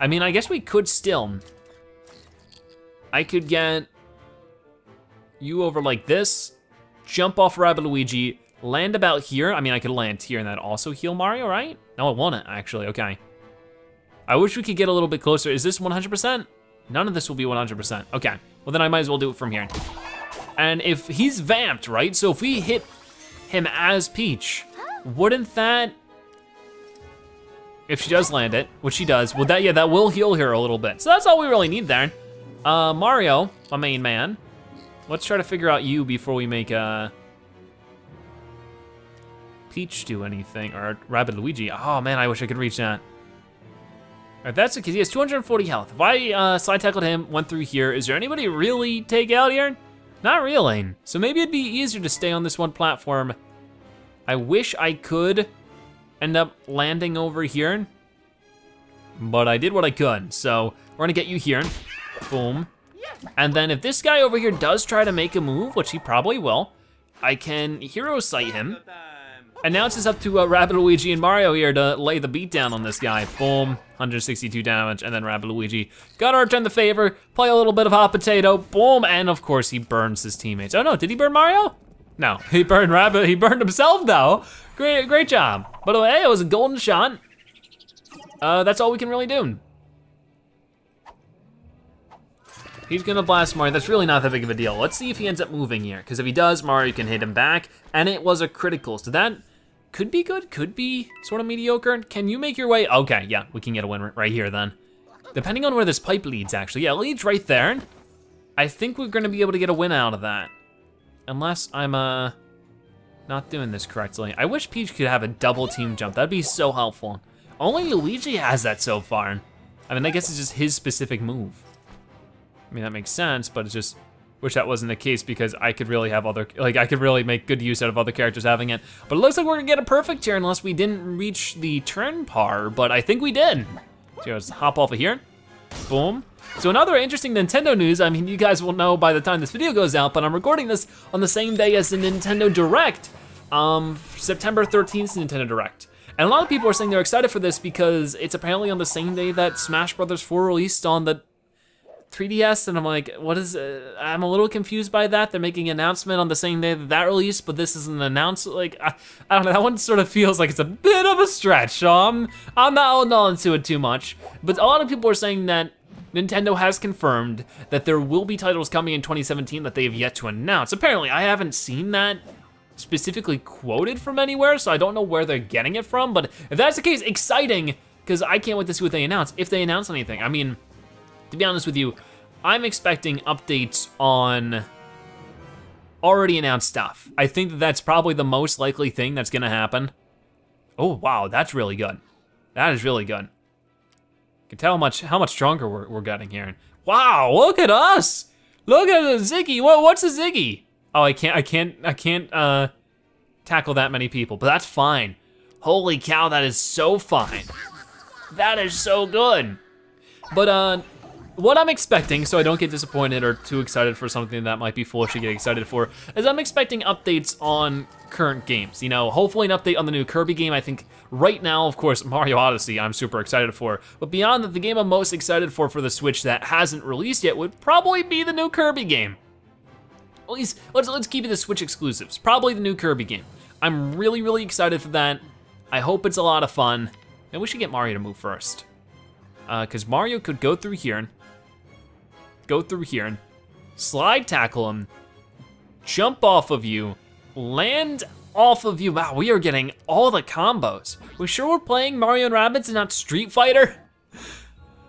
I mean, I guess we could still. I could get you over like this, jump off Rabbid Luigi, land about here. I mean, I could land here and that also heal Mario, right? No, I won't actually, okay. I wish we could get a little bit closer. Is this 100%? None of this will be 100%. Okay, well then I might as well do it from here. And if he's vamped, right? So if we hit him as Peach, wouldn't that, if she does land it, which she does, well that, yeah, that will heal her a little bit. So that's all we really need there. Uh, Mario, my main man. Let's try to figure out you before we make, uh, Peach do anything, or Rabbid Luigi. Oh man, I wish I could reach that. All right, that's because he has 240 health. If I uh, slide tackled him, went through here, is there anybody really take out here? Not really. So maybe it'd be easier to stay on this one platform. I wish I could end up landing over here, but I did what I could. So we're gonna get you here, boom. And then if this guy over here does try to make a move, which he probably will, I can hero sight him. And now it's just up to uh, Rabbid Luigi and Mario here to lay the beat down on this guy. Boom, 162 damage, and then Rabbid Luigi got to return the favor, play a little bit of hot potato, boom, and of course he burns his teammates. Oh no, did he burn Mario? No, he burned Rabbid, he burned himself though. Great, great job. By the way, it was a golden shot. Uh, that's all we can really do. He's gonna blast Mario, that's really not that big of a deal. Let's see if he ends up moving here, because if he does, Mario can hit him back, and it was a critical, so that could be good, could be sort of mediocre. Can you make your way? Okay, yeah, we can get a win right here then. Depending on where this pipe leads, actually. Yeah, it leads right there. I think we're gonna be able to get a win out of that. Unless I'm, uh, not doing this correctly. I wish Peach could have a double team jump. That'd be so helpful. Only Luigi has that so far. I mean, I guess it's just his specific move. I mean, that makes sense, but it's just, Wish that wasn't the case because I could really have other, like I could really make good use out of other characters having it. But it looks like we're gonna get a perfect here unless we didn't reach the turn par, but I think we did. So let's hop off of here, boom. So another interesting Nintendo news, I mean, you guys will know by the time this video goes out, but I'm recording this on the same day as the Nintendo Direct, um, September 13th Nintendo Direct. And a lot of people are saying they're excited for this because it's apparently on the same day that Smash Bros. 4 released on the 3DS, and I'm like, what is? Uh, I'm a little confused by that. They're making an announcement on the same day that that released, but this is an announcement. Like, I, I don't know. That one sort of feels like it's a bit of a stretch. I'm, I'm not holding on to it too much. But a lot of people are saying that Nintendo has confirmed that there will be titles coming in 2017 that they have yet to announce. Apparently, I haven't seen that specifically quoted from anywhere, so I don't know where they're getting it from. But if that's the case, exciting, because I can't wait to see what they announce, if they announce anything. I mean, to be honest with you, I'm expecting updates on already announced stuff. I think that that's probably the most likely thing that's gonna happen. Oh, wow, that's really good. That is really good. Can tell how much, how much stronger we're, we're getting here. Wow, look at us! Look at the Ziggy, what, what's a Ziggy? Oh, I can't, I can't, I can't uh, tackle that many people, but that's fine. Holy cow, that is so fine. That is so good. But uh, what I'm expecting, so I don't get disappointed or too excited for something that might be foolish to get excited for, is I'm expecting updates on current games. You know, hopefully an update on the new Kirby game. I think right now, of course, Mario Odyssey I'm super excited for. But beyond that, the game I'm most excited for for the Switch that hasn't released yet would probably be the new Kirby game. At least, let's, let's keep it the Switch exclusives. Probably the new Kirby game. I'm really, really excited for that. I hope it's a lot of fun. And we should get Mario to move first. Because uh, Mario could go through here go through here and slide tackle him, jump off of you, land off of you. Wow, we are getting all the combos. We sure we're playing Mario and Rabbids and not Street Fighter?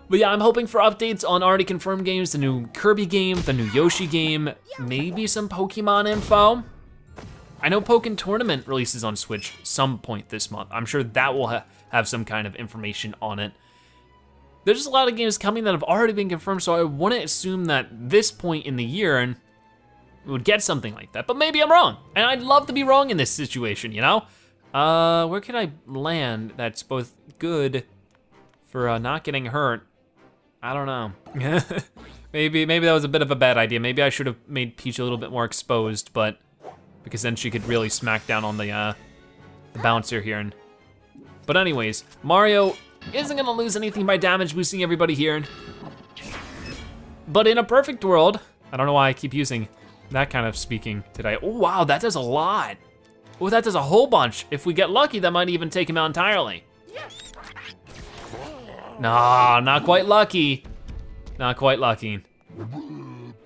But yeah, I'm hoping for updates on already confirmed games, the new Kirby game, the new Yoshi game, maybe some Pokemon info. I know Pokken Tournament releases on Switch some point this month. I'm sure that will ha have some kind of information on it. There's just a lot of games coming that have already been confirmed, so I wouldn't assume that this point in the year and we would get something like that, but maybe I'm wrong. And I'd love to be wrong in this situation, you know? Uh, where can I land that's both good for uh, not getting hurt? I don't know. maybe maybe that was a bit of a bad idea. Maybe I should have made Peach a little bit more exposed, but because then she could really smack down on the, uh, the bouncer here. And, but anyways, Mario isn't gonna lose anything by damage boosting everybody here. But in a perfect world, I don't know why I keep using that kind of speaking today. Oh wow, that does a lot. Oh, that does a whole bunch. If we get lucky, that might even take him out entirely. No, not quite lucky. Not quite lucky.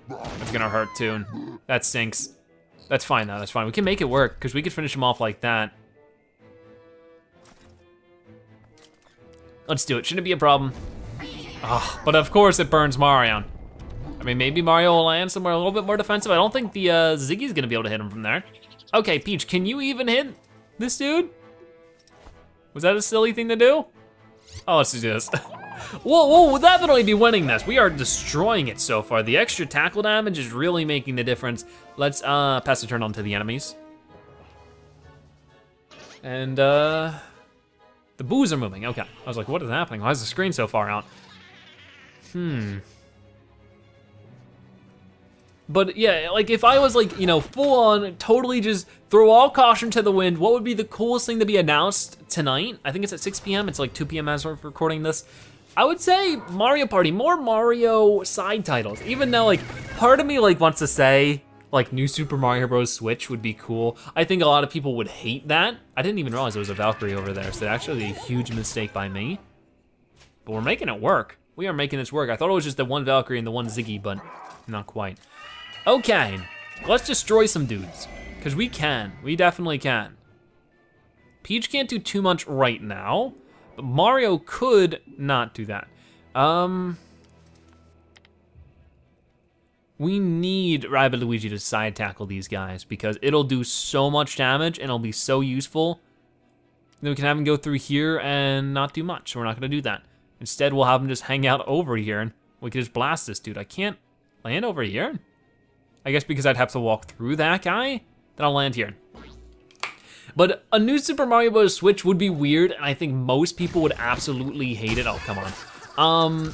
That's gonna hurt too. That stinks. That's fine though, that's fine. We can make it work, because we could finish him off like that. Let's do it, shouldn't be a problem. Oh, but of course it burns Mario. I mean, maybe Mario will land somewhere a little bit more defensive. I don't think the uh, Ziggy's gonna be able to hit him from there. Okay, Peach, can you even hit this dude? Was that a silly thing to do? Oh, let's do this. whoa, whoa, we'll definitely be winning this. We are destroying it so far. The extra tackle damage is really making the difference. Let's uh, pass the turn on to the enemies. And uh, the boos are moving, okay. I was like, what is happening? Why is the screen so far out? Hmm. But yeah, like if I was like, you know, full on, totally just throw all caution to the wind, what would be the coolest thing to be announced tonight? I think it's at 6 p.m., it's like 2 p.m. as we're recording this. I would say Mario Party, more Mario side titles, even though like part of me like wants to say like new Super Mario Bros. Switch would be cool. I think a lot of people would hate that. I didn't even realize there was a Valkyrie over there, so actually a huge mistake by me. But we're making it work. We are making this work. I thought it was just the one Valkyrie and the one Ziggy, but not quite. Okay, let's destroy some dudes. Because we can, we definitely can. Peach can't do too much right now, but Mario could not do that. Um, we need Rabbid Luigi to side tackle these guys because it'll do so much damage and it'll be so useful. Then we can have him go through here and not do much. We're not gonna do that. Instead, we'll have him just hang out over here and we can just blast this dude. I can't land over here. I guess because I'd have to walk through that guy, then I'll land here. But a new Super Mario Bros. Switch would be weird, and I think most people would absolutely hate it. Oh, come on. Um,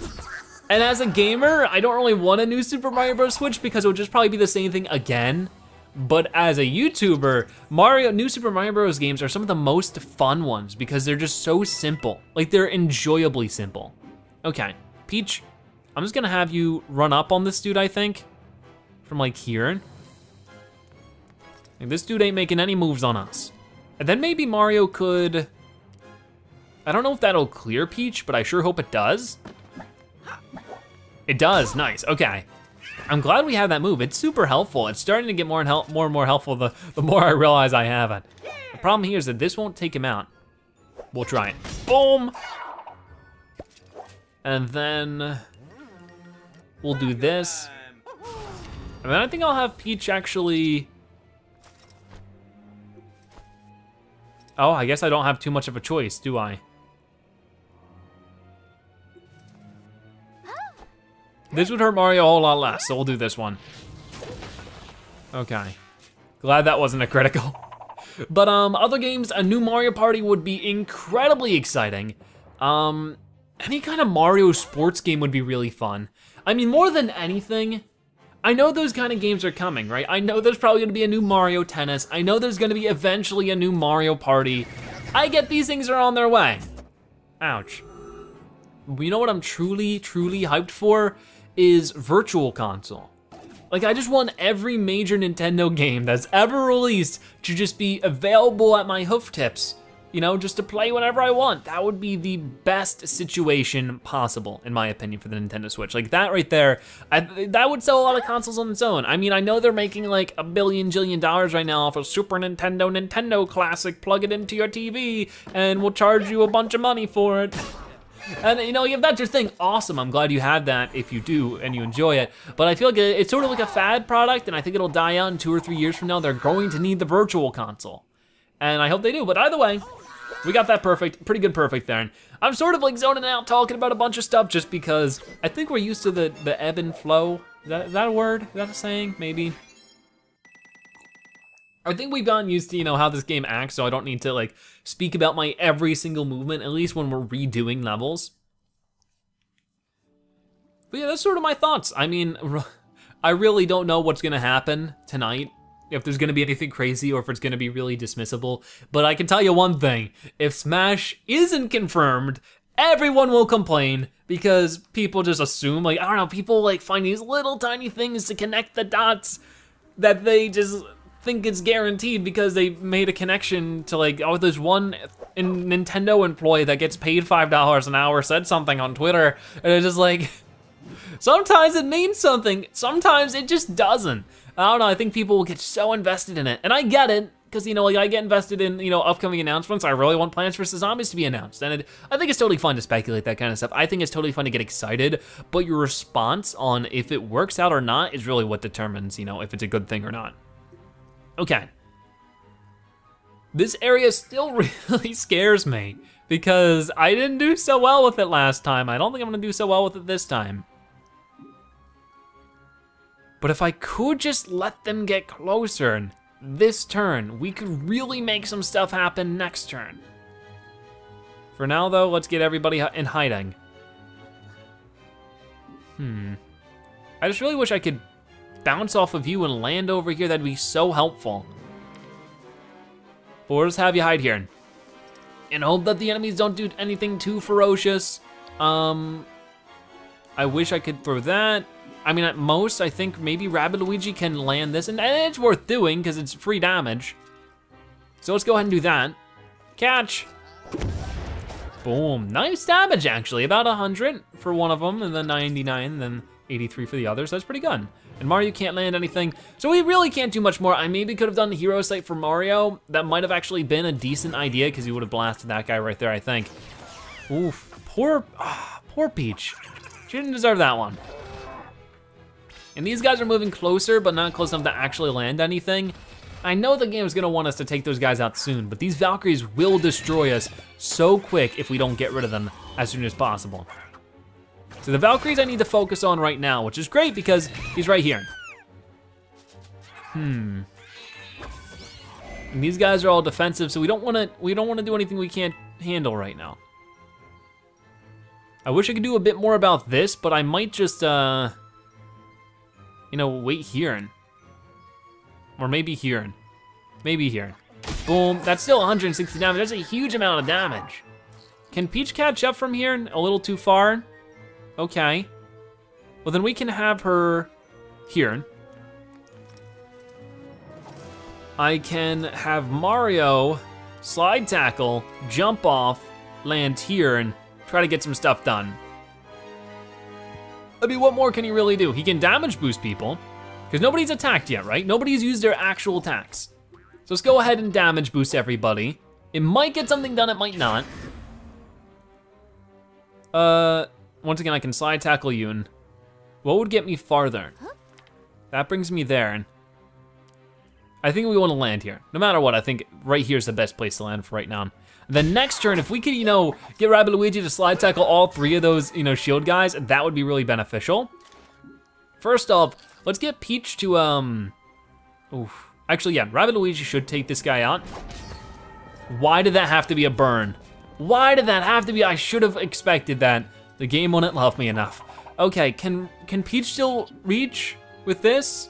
and as a gamer, I don't really want a new Super Mario Bros. Switch because it would just probably be the same thing again. But as a YouTuber, Mario, new Super Mario Bros. games are some of the most fun ones because they're just so simple. Like they're enjoyably simple. Okay, Peach, I'm just gonna have you run up on this dude, I think from like here. Like, this dude ain't making any moves on us. And then maybe Mario could, I don't know if that'll clear Peach, but I sure hope it does. It does, nice, okay. I'm glad we have that move. It's super helpful. It's starting to get more and, more, and more helpful the, the more I realize I have it. The problem here is that this won't take him out. We'll try it. Boom! And then we'll do this. I mean, I think I'll have Peach actually... Oh, I guess I don't have too much of a choice, do I? This would hurt Mario a whole lot less, so we'll do this one. Okay. Glad that wasn't a critical. But um, other games, a new Mario Party would be incredibly exciting. Um, any kind of Mario sports game would be really fun. I mean, more than anything, I know those kind of games are coming, right? I know there's probably gonna be a new Mario Tennis. I know there's gonna be eventually a new Mario Party. I get these things are on their way. Ouch. You know what I'm truly, truly hyped for? Is Virtual Console. Like, I just want every major Nintendo game that's ever released to just be available at my hoof tips you know, just to play whenever I want. That would be the best situation possible, in my opinion, for the Nintendo Switch. Like that right there, I, that would sell a lot of consoles on its own. I mean, I know they're making like a billion jillion dollars right now off of Super Nintendo, Nintendo Classic, plug it into your TV, and we'll charge you a bunch of money for it. And you know, if that's your thing, awesome. I'm glad you have that if you do and you enjoy it. But I feel like it's sort of like a fad product, and I think it'll die out in two or three years from now. They're going to need the virtual console. And I hope they do. But either way, we got that perfect, pretty good perfect there. And I'm sort of like zoning out talking about a bunch of stuff just because I think we're used to the, the ebb and flow. Is that, is that a word? Is that a saying? Maybe. I think we've gotten used to, you know, how this game acts, so I don't need to like speak about my every single movement, at least when we're redoing levels. But yeah, that's sort of my thoughts. I mean, I really don't know what's gonna happen tonight if there's gonna be anything crazy or if it's gonna be really dismissible. But I can tell you one thing, if Smash isn't confirmed, everyone will complain because people just assume, like, I don't know, people like find these little tiny things to connect the dots that they just think it's guaranteed because they made a connection to like, oh, there's one Nintendo employee that gets paid $5 an hour said something on Twitter, and it's just like, sometimes it means something, sometimes it just doesn't. I don't know, I think people will get so invested in it. And I get it, because, you know, like I get invested in, you know, upcoming announcements. I really want Plants vs. Zombies to be announced. And it, I think it's totally fun to speculate that kind of stuff. I think it's totally fun to get excited, but your response on if it works out or not is really what determines, you know, if it's a good thing or not. Okay. This area still really scares me because I didn't do so well with it last time. I don't think I'm gonna do so well with it this time. But if I could just let them get closer this turn, we could really make some stuff happen next turn. For now though, let's get everybody in hiding. Hmm. I just really wish I could bounce off of you and land over here. That'd be so helpful. But we'll just have you hide here. And hope that the enemies don't do anything too ferocious. Um, I wish I could throw that. I mean, at most, I think maybe Rabbid Luigi can land this, and it's worth doing because it's free damage. So let's go ahead and do that. Catch. Boom, nice damage actually, about 100 for one of them, and then 99, and then 83 for the others, that's pretty good. And Mario can't land anything, so we really can't do much more. I maybe could have done the hero sight for Mario. That might have actually been a decent idea because he would have blasted that guy right there, I think. Oof, poor, ah, poor Peach. She didn't deserve that one. And these guys are moving closer, but not close enough to actually land anything. I know the game is gonna want us to take those guys out soon, but these Valkyries will destroy us so quick if we don't get rid of them as soon as possible. So the Valkyries I need to focus on right now, which is great because he's right here. Hmm. And these guys are all defensive, so we don't wanna we don't wanna do anything we can't handle right now. I wish I could do a bit more about this, but I might just uh you know, wait here. And or maybe here. Maybe here. Boom, that's still 160 damage. That's a huge amount of damage. Can Peach catch up from here a little too far? Okay. Well, then we can have her here. I can have Mario slide tackle, jump off, land here, and try to get some stuff done. I mean, what more can he really do? He can damage boost people, because nobody's attacked yet, right? Nobody's used their actual attacks. So let's go ahead and damage boost everybody. It might get something done, it might not. Uh, once again, I can slide tackle Yoon. What would get me farther? That brings me there, and I think we wanna land here. No matter what, I think right here is the best place to land for right now. The next turn, if we could, you know, get Rabbid Luigi to slide tackle all three of those, you know, shield guys, that would be really beneficial. First off, let's get Peach to, um, oof. Actually, yeah, Rabbid Luigi should take this guy out. Why did that have to be a burn? Why did that have to be, I should have expected that. The game wouldn't love me enough. Okay, can, can Peach still reach with this?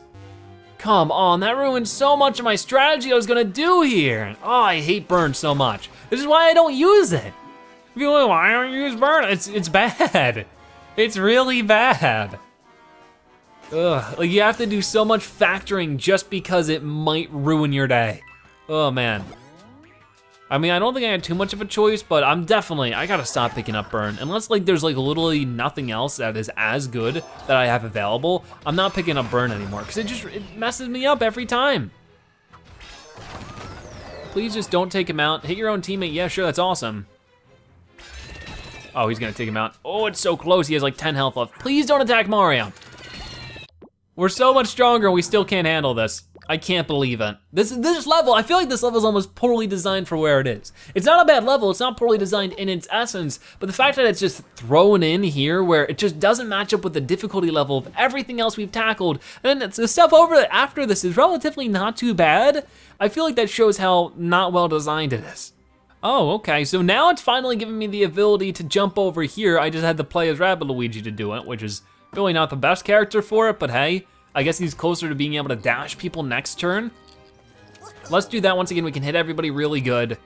Come on, that ruined so much of my strategy I was gonna do here. Oh, I hate burn so much. This is why I don't use it. Why don't you use burn? It's, it's bad. It's really bad. Ugh, like you have to do so much factoring just because it might ruin your day. Oh man. I mean, I don't think I had too much of a choice, but I'm definitely, I gotta stop picking up burn. Unless like there's like literally nothing else that is as good that I have available, I'm not picking up burn anymore, because it just, it messes me up every time. Please just don't take him out. Hit your own teammate, yeah, sure, that's awesome. Oh, he's gonna take him out. Oh, it's so close, he has like 10 health left. Please don't attack Mario. We're so much stronger, and we still can't handle this. I can't believe it. This this level, I feel like this level is almost poorly designed for where it is. It's not a bad level, it's not poorly designed in its essence, but the fact that it's just thrown in here where it just doesn't match up with the difficulty level of everything else we've tackled, and the stuff over after this is relatively not too bad, I feel like that shows how not well designed it is. Oh, okay, so now it's finally giving me the ability to jump over here. I just had to play as Rabbid Luigi to do it, which is really not the best character for it, but hey, I guess he's closer to being able to dash people next turn. Let's do that once again. We can hit everybody really good.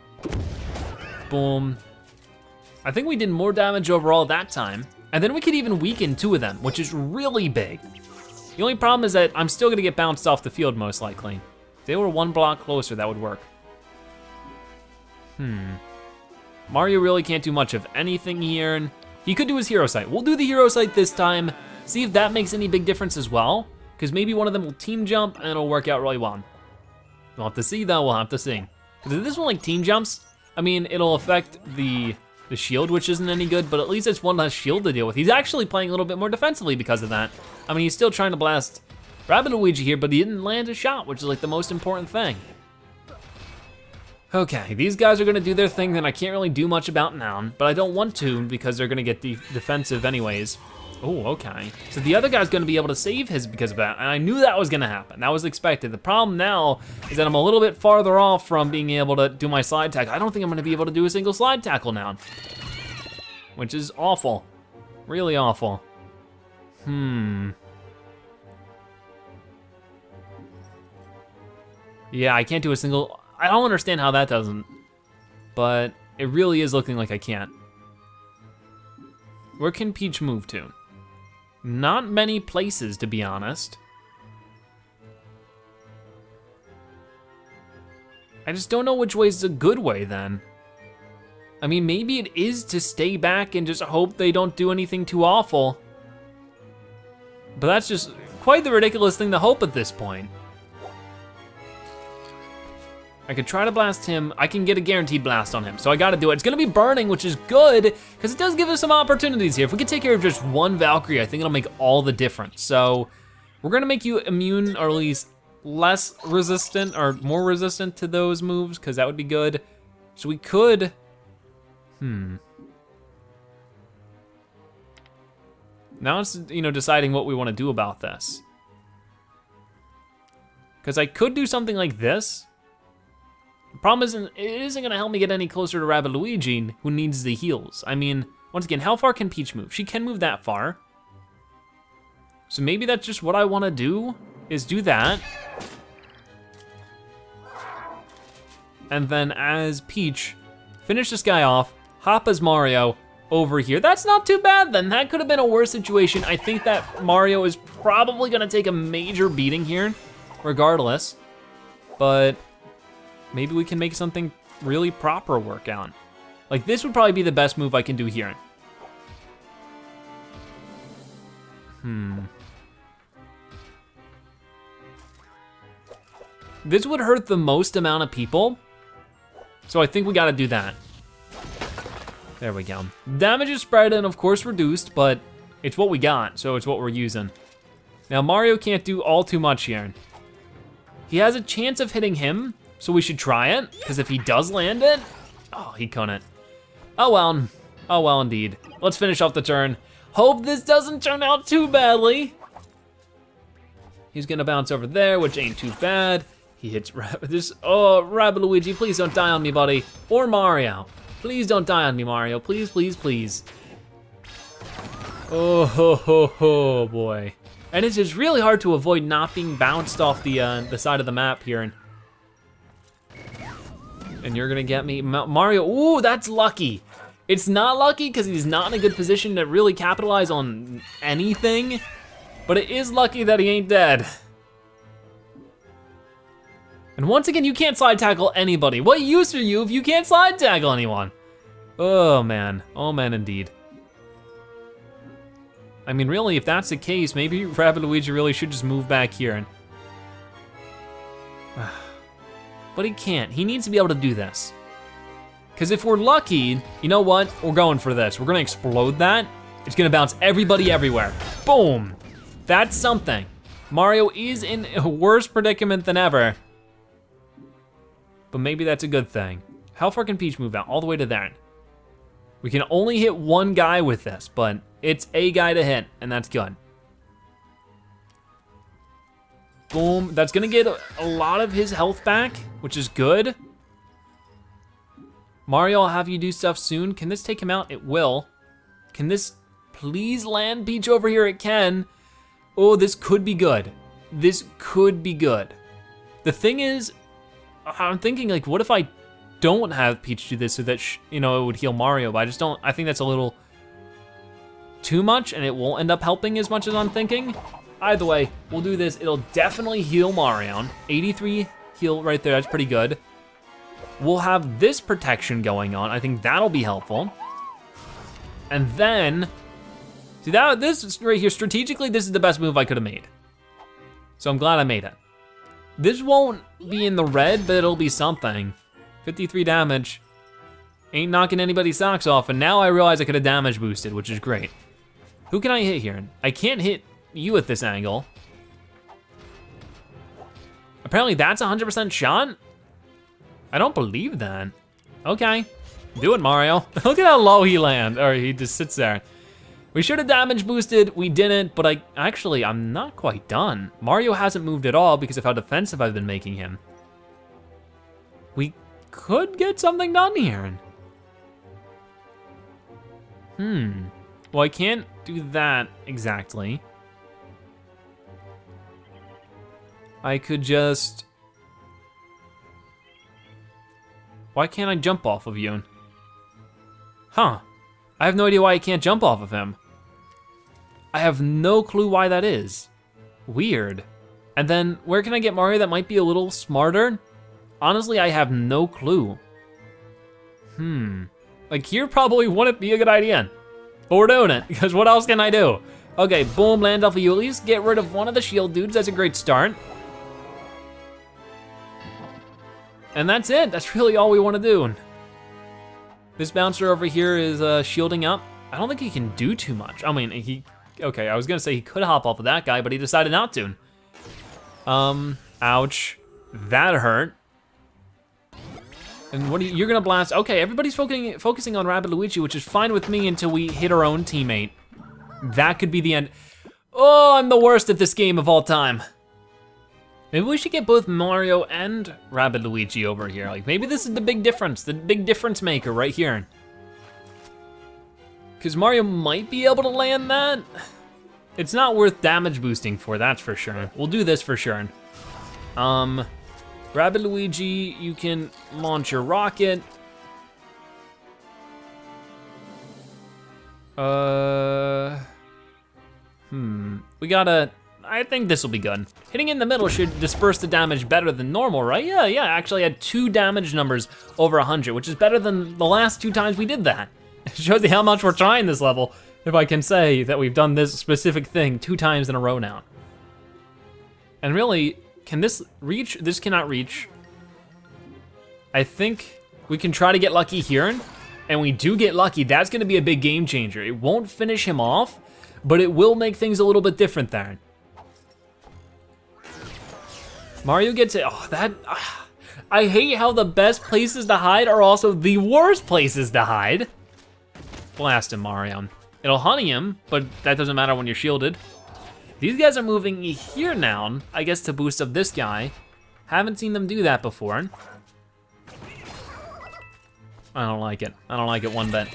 Boom. I think we did more damage overall that time. And then we could even weaken two of them, which is really big. The only problem is that I'm still gonna get bounced off the field most likely. If they were one block closer, that would work. Hmm. Mario really can't do much of anything here. And he could do his hero sight. We'll do the hero sight this time, see if that makes any big difference as well because maybe one of them will team jump and it'll work out really well. We'll have to see though, we'll have to see. Because this one like team jumps, I mean, it'll affect the the shield, which isn't any good, but at least it's one less shield to deal with. He's actually playing a little bit more defensively because of that. I mean, he's still trying to blast Rabbid Luigi here, but he didn't land a shot, which is like the most important thing. Okay, these guys are gonna do their thing that I can't really do much about now, but I don't want to because they're gonna get de defensive anyways. Oh, okay. So the other guy's gonna be able to save his because of that, and I knew that was gonna happen. That was expected. The problem now is that I'm a little bit farther off from being able to do my slide tackle. I don't think I'm gonna be able to do a single slide tackle now, which is awful. Really awful. Hmm. Yeah, I can't do a single, I don't understand how that doesn't, but it really is looking like I can't. Where can Peach move to? Not many places, to be honest. I just don't know which way is a good way then. I mean, maybe it is to stay back and just hope they don't do anything too awful. But that's just quite the ridiculous thing to hope at this point. I could try to blast him. I can get a guaranteed blast on him, so I gotta do it. It's gonna be burning, which is good, because it does give us some opportunities here. If we could take care of just one Valkyrie, I think it'll make all the difference. So we're gonna make you immune, or at least less resistant, or more resistant to those moves, because that would be good. So we could, hmm. Now it's, you know, deciding what we wanna do about this. Because I could do something like this, Problem isn't, it isn't gonna help me get any closer to Luigi, who needs the heals. I mean, once again, how far can Peach move? She can move that far. So maybe that's just what I wanna do, is do that. And then as Peach, finish this guy off, hop as Mario over here. That's not too bad then, that could have been a worse situation. I think that Mario is probably gonna take a major beating here, regardless. But maybe we can make something really proper work out. Like this would probably be the best move I can do here. Hmm. This would hurt the most amount of people. So I think we gotta do that. There we go. Damage is spread and of course reduced, but it's what we got, so it's what we're using. Now Mario can't do all too much here. He has a chance of hitting him, so we should try it, because if he does land it, oh, he couldn't. Oh well, oh well indeed. Let's finish off the turn. Hope this doesn't turn out too badly. He's gonna bounce over there, which ain't too bad. He hits Rabbid, this, oh, Luigi, please don't die on me, buddy. Or Mario. Please don't die on me, Mario. Please, please, please. Oh, ho, ho, ho, boy. And it's just really hard to avoid not being bounced off the, uh, the side of the map here. And and you're gonna get me Mario. Ooh, that's lucky. It's not lucky because he's not in a good position to really capitalize on anything, but it is lucky that he ain't dead. And once again, you can't slide tackle anybody. What use are you if you can't slide tackle anyone? Oh man, oh man indeed. I mean, really, if that's the case, maybe Rabbid Luigi really should just move back here and but he can't. He needs to be able to do this. Because if we're lucky, you know what? We're going for this. We're gonna explode that. It's gonna bounce everybody everywhere. Boom. That's something. Mario is in a worse predicament than ever. But maybe that's a good thing. How far can Peach move out? All the way to there. We can only hit one guy with this, but it's a guy to hit, and that's good. Boom, that's gonna get a lot of his health back, which is good. Mario, I'll have you do stuff soon. Can this take him out? It will. Can this please land Peach over here? It can. Oh, this could be good. This could be good. The thing is, I'm thinking like, what if I don't have Peach do this so that, you know, it would heal Mario, but I just don't, I think that's a little too much and it won't end up helping as much as I'm thinking. Either way, we'll do this. It'll definitely heal Marion. 83 heal right there, that's pretty good. We'll have this protection going on. I think that'll be helpful. And then, see that, this right here, strategically, this is the best move I could have made. So I'm glad I made it. This won't be in the red, but it'll be something. 53 damage. Ain't knocking anybody's socks off, and now I realize I could have damage boosted, which is great. Who can I hit here? I can't hit you at this angle. Apparently that's 100% shot? I don't believe that. Okay, do it, Mario. Look at how low he lands, or he just sits there. We should have damage boosted, we didn't, but I actually, I'm not quite done. Mario hasn't moved at all because of how defensive I've been making him. We could get something done here. Hmm, well I can't do that exactly. I could just... Why can't I jump off of you? Huh, I have no idea why I can't jump off of him. I have no clue why that is. Weird. And then where can I get Mario that might be a little smarter? Honestly, I have no clue. Hmm. Like here probably wouldn't be a good idea. But we're doing it, because what else can I do? Okay, boom, land off of least get rid of one of the shield dudes. That's a great start. And that's it. That's really all we want to do. This bouncer over here is uh, shielding up. I don't think he can do too much. I mean, he, okay, I was gonna say he could hop off of that guy, but he decided not to. Um, ouch, that hurt. And what are you, you're gonna blast, okay, everybody's focusing, focusing on Rabbid Luigi, which is fine with me until we hit our own teammate. That could be the end. Oh, I'm the worst at this game of all time. Maybe we should get both Mario and Rabbid Luigi over here. Like maybe this is the big difference, the big difference maker right here. Cause Mario might be able to land that. It's not worth damage boosting for, that's for sure. We'll do this for sure. Um, Rabbid Luigi, you can launch your rocket. Uh, hmm, we gotta, I think this will be good. Hitting in the middle should disperse the damage better than normal, right? Yeah, yeah, actually had two damage numbers over 100, which is better than the last two times we did that. It shows you how much we're trying this level, if I can say that we've done this specific thing two times in a row now. And really, can this reach? This cannot reach. I think we can try to get lucky here, and we do get lucky, that's gonna be a big game changer. It won't finish him off, but it will make things a little bit different there. Mario gets it, oh, that, uh, I hate how the best places to hide are also the worst places to hide. Blast him, Mario. It'll honey him, but that doesn't matter when you're shielded. These guys are moving here now, I guess to boost up this guy. Haven't seen them do that before. I don't like it. I don't like it one bit.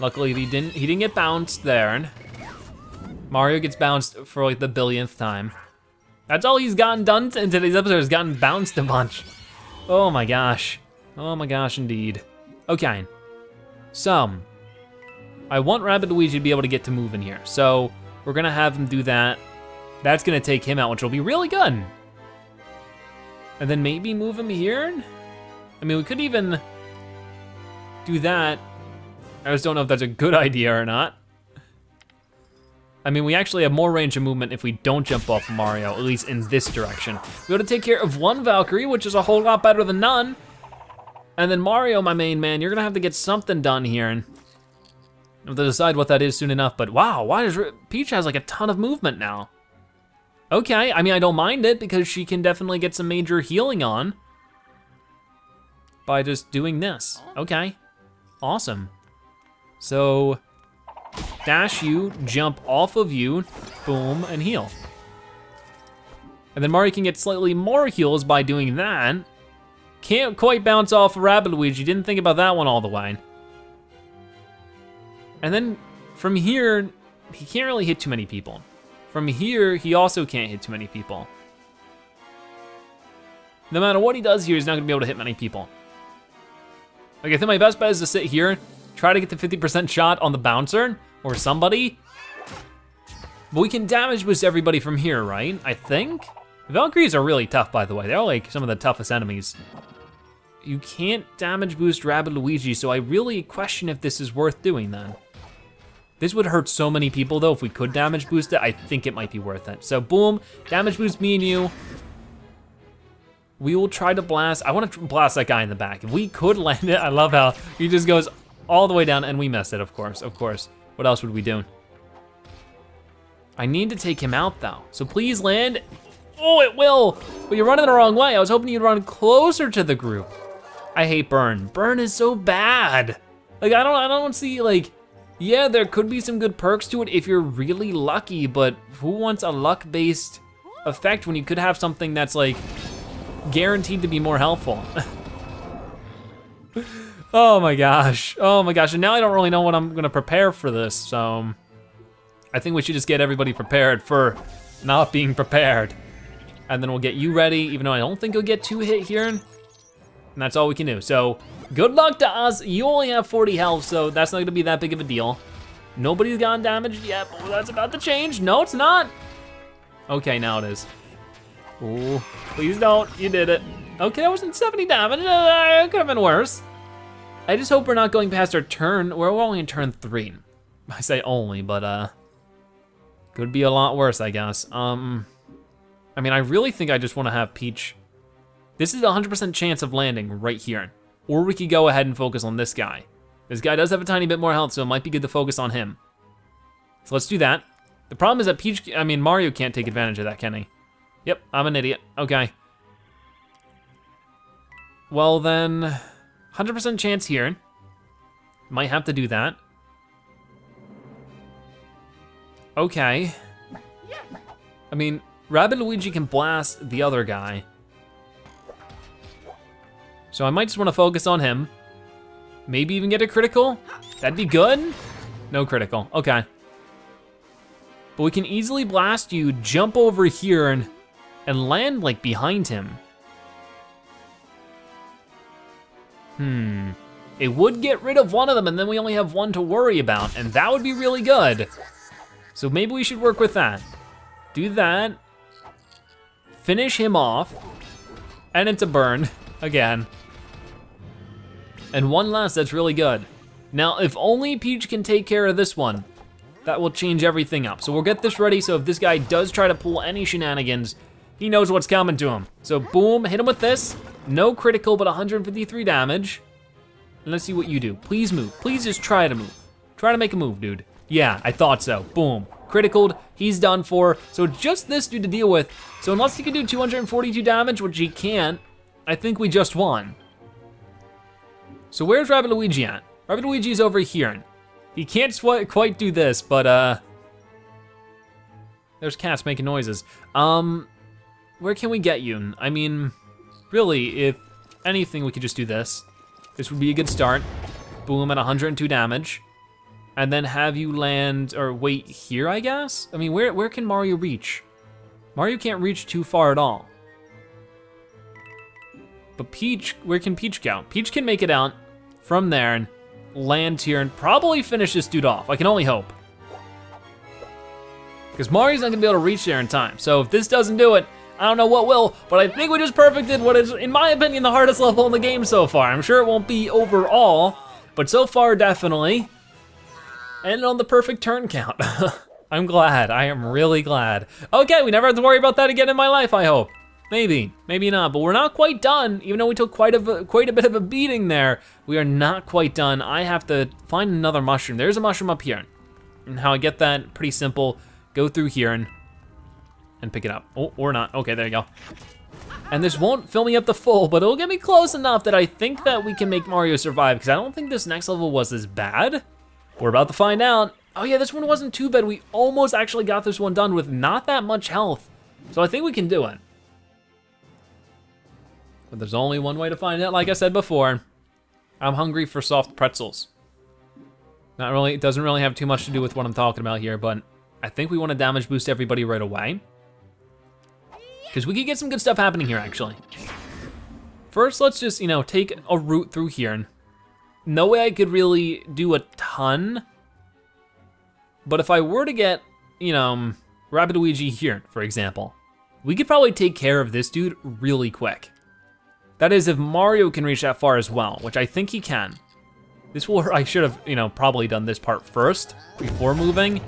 Luckily, he didn't he didn't get bounced there. Mario gets bounced for like the billionth time. That's all he's gotten done in today's episode, has gotten bounced a bunch. Oh my gosh. Oh my gosh, indeed. Okay, so, I want Rabbid Luigi to be able to get to move in here. So, we're gonna have him do that. That's gonna take him out, which will be really good. And then maybe move him here? I mean, we could even do that. I just don't know if that's a good idea or not. I mean, we actually have more range of movement if we don't jump off Mario, at least in this direction. We gotta take care of one Valkyrie, which is a whole lot better than none. And then Mario, my main man, you're gonna have to get something done here. And have to decide what that is soon enough, but wow, why does, Peach has like a ton of movement now. Okay, I mean, I don't mind it because she can definitely get some major healing on by just doing this. Okay, awesome. So, dash you, jump off of you, boom, and heal. And then Mario can get slightly more heals by doing that. Can't quite bounce off Rabbid Luigi, didn't think about that one all the way. And then from here, he can't really hit too many people. From here, he also can't hit too many people. No matter what he does here, he's not gonna be able to hit many people. Like, I think my best bet is to sit here, try to get the 50% shot on the bouncer, or somebody. But we can damage boost everybody from here, right? I think? Valkyries are really tough, by the way. They're like some of the toughest enemies. You can't damage boost Rabbid Luigi, so I really question if this is worth doing then. This would hurt so many people though, if we could damage boost it, I think it might be worth it. So boom, damage boost me and you. we will try to blast, I wanna blast that guy in the back. If we could land it, I love how he just goes all the way down and we missed it, of course, of course. What else would we do? I need to take him out though. So please land. Oh, it will, but you're running the wrong way. I was hoping you'd run closer to the group. I hate burn. Burn is so bad. Like I don't, I don't see like, yeah, there could be some good perks to it if you're really lucky, but who wants a luck-based effect when you could have something that's like guaranteed to be more helpful? oh my gosh, oh my gosh, and now I don't really know what I'm gonna prepare for this, so I think we should just get everybody prepared for not being prepared. And then we'll get you ready, even though I don't think you'll get two hit here. And that's all we can do. So good luck to us. You only have 40 health, so that's not gonna be that big of a deal. Nobody's gotten damaged yet, but that's about to change. No, it's not. Okay, now it is. Ooh, please don't, you did it. Okay, that wasn't 70 damage, uh, it could have been worse. I just hope we're not going past our turn. We're only in turn three. I say only, but uh, could be a lot worse, I guess. Um, I mean, I really think I just wanna have Peach. This is a 100% chance of landing right here. Or we could go ahead and focus on this guy. This guy does have a tiny bit more health, so it might be good to focus on him. So let's do that. The problem is that Peach, I mean, Mario can't take advantage of that, can he? Yep, I'm an idiot, okay. Well then, 100% chance here. Might have to do that. Okay. I mean, Rabbid Luigi can blast the other guy. So I might just wanna focus on him. Maybe even get a critical? That'd be good? No critical, okay. But we can easily blast you, jump over here, and, and land like behind him. Hmm. It would get rid of one of them and then we only have one to worry about, and that would be really good. So maybe we should work with that. Do that. Finish him off. And it's a burn, again. And one last that's really good. Now, if only Peach can take care of this one, that will change everything up. So we'll get this ready so if this guy does try to pull any shenanigans, he knows what's coming to him. So boom, hit him with this. No critical, but 153 damage. And let's see what you do. Please move, please just try to move. Try to make a move, dude. Yeah, I thought so, boom. Criticaled, he's done for. So just this dude to deal with. So unless he can do 242 damage, which he can't, I think we just won. So where's Rabbid Luigi at? Rabbid Luigi's over here. He can't quite do this, but uh, there's cats making noises. Um, where can we get you? I mean, really, if anything, we could just do this. This would be a good start. Boom at 102 damage. And then have you land, or wait here, I guess? I mean, where, where can Mario reach? Mario can't reach too far at all. But Peach, where can Peach go? Peach can make it out from there and land here and probably finish this dude off. I can only hope. Because Mario's not gonna be able to reach there in time. So if this doesn't do it, I don't know what will, but I think we just perfected what is, in my opinion, the hardest level in the game so far. I'm sure it won't be overall, but so far, definitely. And on the perfect turn count. I'm glad, I am really glad. Okay, we never have to worry about that again in my life, I hope. Maybe, maybe not, but we're not quite done. Even though we took quite a, quite a bit of a beating there, we are not quite done. I have to find another mushroom. There's a mushroom up here. And how I get that, pretty simple. Go through here and, and pick it up. Oh, or not, okay, there you go. And this won't fill me up the full, but it'll get me close enough that I think that we can make Mario survive, because I don't think this next level was as bad. We're about to find out. Oh yeah, this one wasn't too bad. We almost actually got this one done with not that much health. So I think we can do it. But there's only one way to find out, like I said before. I'm hungry for soft pretzels. Not really, it doesn't really have too much to do with what I'm talking about here, but I think we want to damage boost everybody right away. Because we could get some good stuff happening here, actually. First, let's just, you know, take a route through here. And No way I could really do a ton. But if I were to get, you know, Rabbid Luigi here, for example, we could probably take care of this dude really quick. That is if Mario can reach that far as well, which I think he can. This will, I should have, you know, probably done this part first before moving.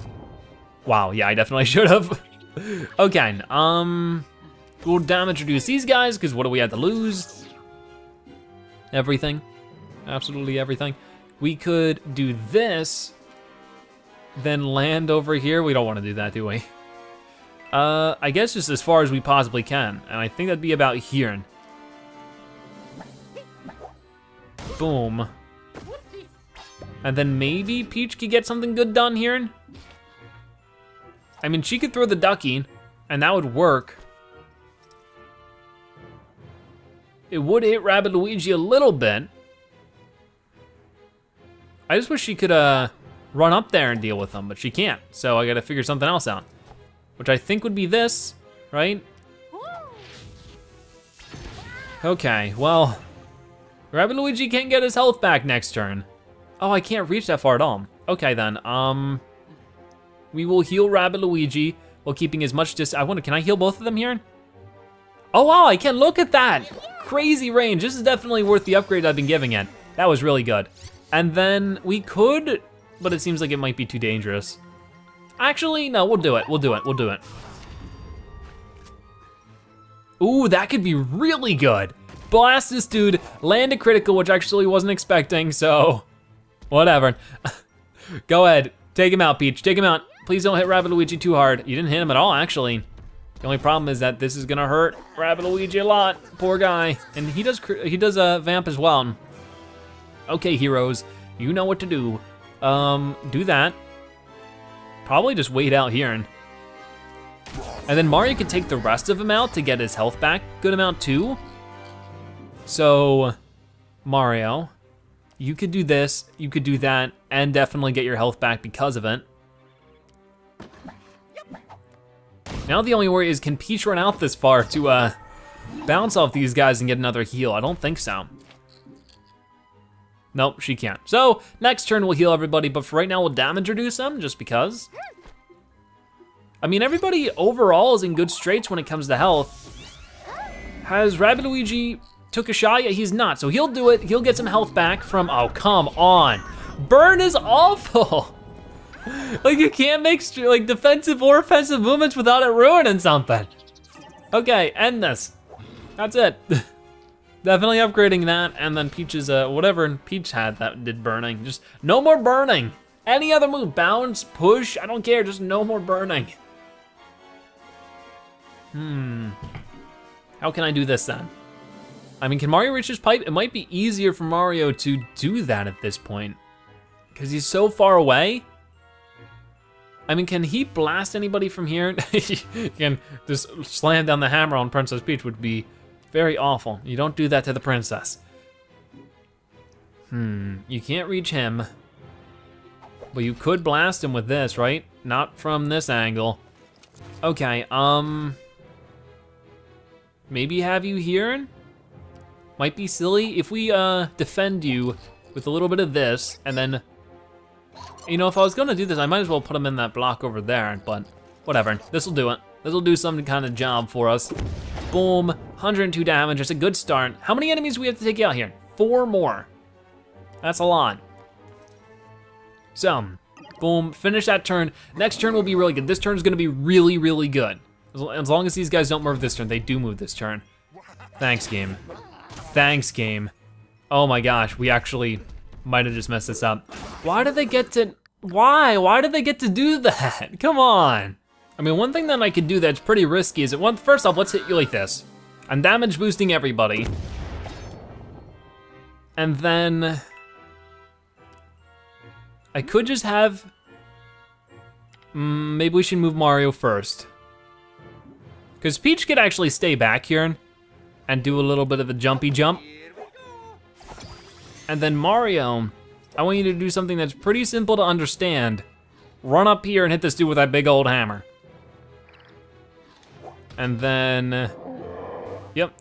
Wow, yeah, I definitely should have. okay, um, We'll damage reduce these guys, because what do we have to lose? Everything, absolutely everything. We could do this, then land over here. We don't wanna do that, do we? Uh, I guess just as far as we possibly can. And I think that'd be about here. Boom. And then maybe Peach could get something good done here. I mean, she could throw the ducky, and that would work. It would hit Rabbid Luigi a little bit. I just wish she could uh, run up there and deal with them, but she can't. So I gotta figure something else out. Which I think would be this, right? Okay, well, Rabbid Luigi can't get his health back next turn. Oh, I can't reach that far at all. Okay then, um, we will heal Rabbid Luigi while keeping as much distance. I wonder, can I heal both of them here? Oh wow, I can look at that. Crazy range, this is definitely worth the upgrade I've been giving it. That was really good. And then we could, but it seems like it might be too dangerous. Actually, no, we'll do it, we'll do it, we'll do it. Ooh, that could be really good. Blast this dude, land a critical, which actually wasn't expecting, so whatever. Go ahead, take him out, Peach, take him out. Please don't hit Rabbid Luigi too hard. You didn't hit him at all, actually. The only problem is that this is gonna hurt Rabbid Luigi a lot. Poor guy. And he does he does a uh, vamp as well. Okay, heroes, you know what to do. Um, do that. Probably just wait out here. And, and then Mario can take the rest of him out to get his health back. Good amount too. So, Mario, you could do this, you could do that, and definitely get your health back because of it. Now the only worry is can Peach run out this far to uh, bounce off these guys and get another heal? I don't think so. Nope, she can't. So next turn we'll heal everybody, but for right now we'll damage reduce them just because. I mean, everybody overall is in good straits when it comes to health. Has Rabbid Luigi took a shot? Yeah, he's not, so he'll do it. He'll get some health back from, oh, come on. Burn is awful. like you can't make like defensive or offensive movements without it ruining something. Okay, end this. That's it. Definitely upgrading that, and then Peach's, uh, whatever Peach had that did burning. Just no more burning. Any other move, bounce, push, I don't care, just no more burning. Hmm. How can I do this then? I mean, can Mario reach his pipe? It might be easier for Mario to do that at this point. Because he's so far away. I mean, can he blast anybody from here? can just slam down the hammer on Princess Peach would be very awful. You don't do that to the princess. Hmm, you can't reach him. But you could blast him with this, right? Not from this angle. Okay, um... Maybe have you here? Might be silly if we uh, defend you with a little bit of this and then you know, if I was gonna do this, I might as well put him in that block over there, but whatever, this'll do it. This'll do some kind of job for us. Boom, 102 damage, it's a good start. How many enemies do we have to take out here? Four more. That's a lot. So, boom, finish that turn. Next turn will be really good. This turn is gonna be really, really good. As long as these guys don't move this turn, they do move this turn. Thanks, game. Thanks, game. Oh my gosh, we actually might have just messed this up. Why did they get to, why? Why did they get to do that? Come on. I mean, one thing that I could do that's pretty risky is that one, first off, let's hit you like this. I'm damage boosting everybody. And then, I could just have, mm, maybe we should move Mario first. Because Peach could actually stay back here and do a little bit of a jumpy jump. And then Mario, I want you to do something that's pretty simple to understand. Run up here and hit this dude with that big old hammer. And then, yep,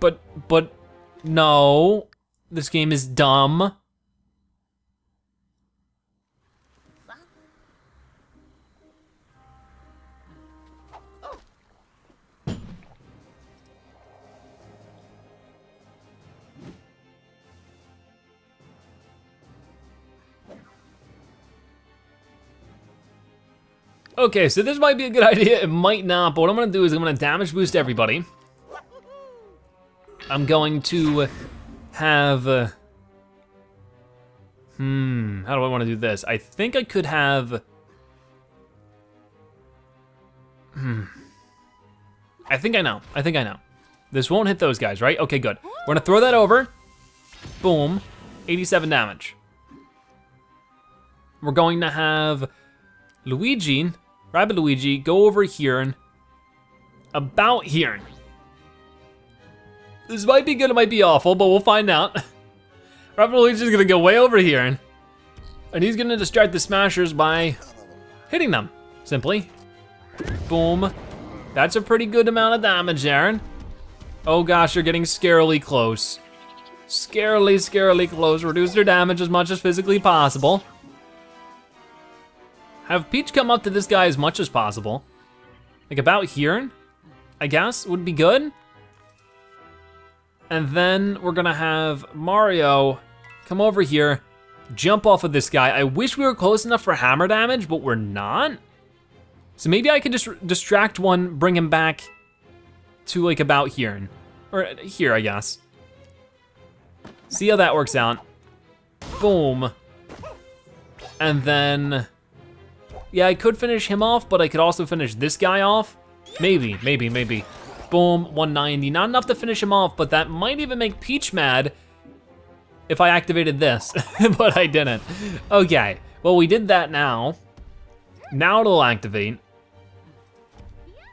but, but, no, this game is dumb. Okay, so this might be a good idea, it might not, but what I'm gonna do is I'm gonna damage boost everybody. I'm going to have, uh, hmm, how do I wanna do this? I think I could have, hmm, I think I know, I think I know. This won't hit those guys, right? Okay, good. We're gonna throw that over, boom, 87 damage. We're going to have Luigi Rabbid Luigi, go over here and about here. This might be good, it might be awful, but we'll find out. Rabbid Luigi's gonna go way over here and he's gonna distract the Smashers by hitting them, simply. Boom. That's a pretty good amount of damage, Aaron. Oh gosh, you're getting scarily close. Scarily, scarily close. Reduce their damage as much as physically possible. Have Peach come up to this guy as much as possible. Like about here, I guess, would be good. And then we're gonna have Mario come over here, jump off of this guy. I wish we were close enough for hammer damage, but we're not. So maybe I could just distract one, bring him back to like about here. Or here, I guess. See how that works out. Boom. And then, yeah, I could finish him off, but I could also finish this guy off. Maybe, maybe, maybe. Boom, 190. Not enough to finish him off, but that might even make Peach mad if I activated this, but I didn't. Okay, well, we did that now. Now it'll activate.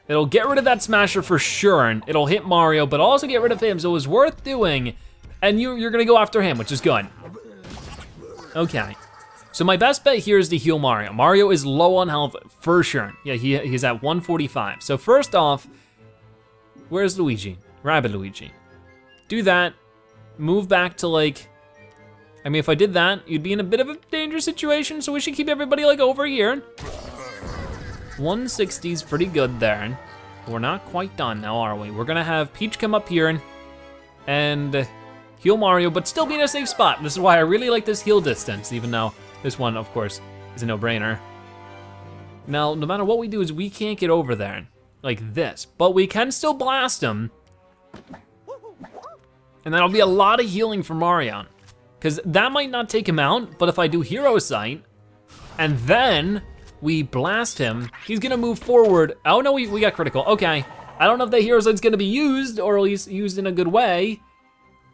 It'll get rid of that smasher for sure, and it'll hit Mario, but also get rid of him, so it was worth doing. And you, you're gonna go after him, which is good. Okay. So my best bet here is to heal Mario. Mario is low on health for sure. Yeah, he, he's at 145. So first off, where's Luigi? Rabbid Luigi. Do that, move back to like, I mean, if I did that, you'd be in a bit of a dangerous situation, so we should keep everybody like over here. 160 is pretty good there. We're not quite done now, are we? We're gonna have Peach come up here and, uh, and heal Mario, but still be in a safe spot. This is why I really like this heal distance, even though this one, of course, is a no-brainer. Now, no matter what we do is we can't get over there like this, but we can still blast him. And that'll be a lot of healing for Mario. Because that might not take him out, but if I do Hero Sight, and then we blast him, he's gonna move forward. Oh no, we, we got critical, okay. I don't know if that Hero Sight's gonna be used, or at least used in a good way,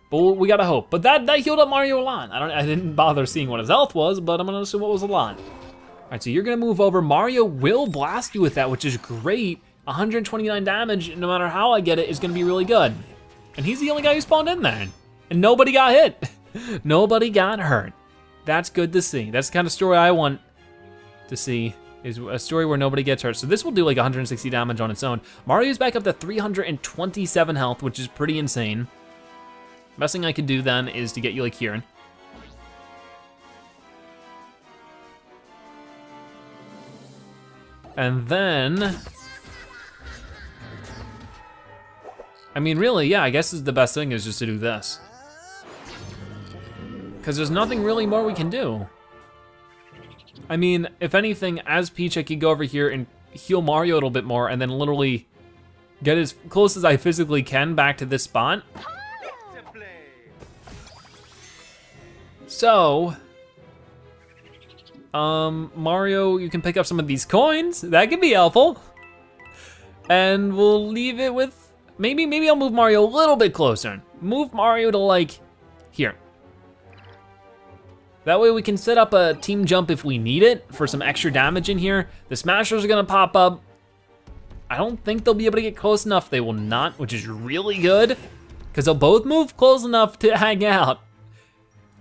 but we gotta hope. But that, that healed up Mario a lot. I, don't, I didn't bother seeing what his health was, but I'm gonna assume it was a lot. All right, so you're gonna move over. Mario will blast you with that, which is great. 129 damage, no matter how I get it, is gonna be really good. And he's the only guy who spawned in there. And nobody got hit. nobody got hurt. That's good to see. That's the kind of story I want to see is a story where nobody gets hurt. So this will do like 160 damage on its own. Mario's back up to 327 health, which is pretty insane. Best thing I could do then is to get you like Kieran. And then, I mean, really, yeah, I guess the best thing is just to do this. Because there's nothing really more we can do. I mean, if anything, as Peach, I could go over here and heal Mario a little bit more and then literally get as close as I physically can back to this spot. So, um, Mario, you can pick up some of these coins. That could be helpful. And we'll leave it with, maybe, maybe I'll move Mario a little bit closer. Move Mario to like, here. That way we can set up a team jump if we need it for some extra damage in here. The smashers are gonna pop up. I don't think they'll be able to get close enough. They will not, which is really good because they'll both move close enough to hang out.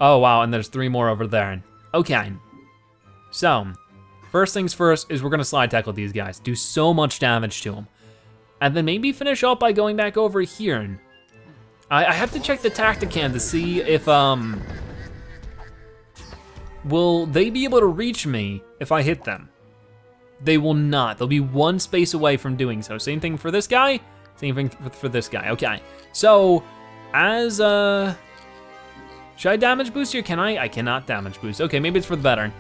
Oh wow, and there's three more over there. Okay, so first things first is we're gonna slide tackle these guys, do so much damage to them. And then maybe finish off by going back over here. I, I have to check the Tactacam to see if, um, will they be able to reach me if I hit them? They will not, they'll be one space away from doing so. Same thing for this guy, same thing for this guy, okay. So, as, uh, should I damage boost here? Can I? I cannot damage boost. Okay, maybe it's for the better.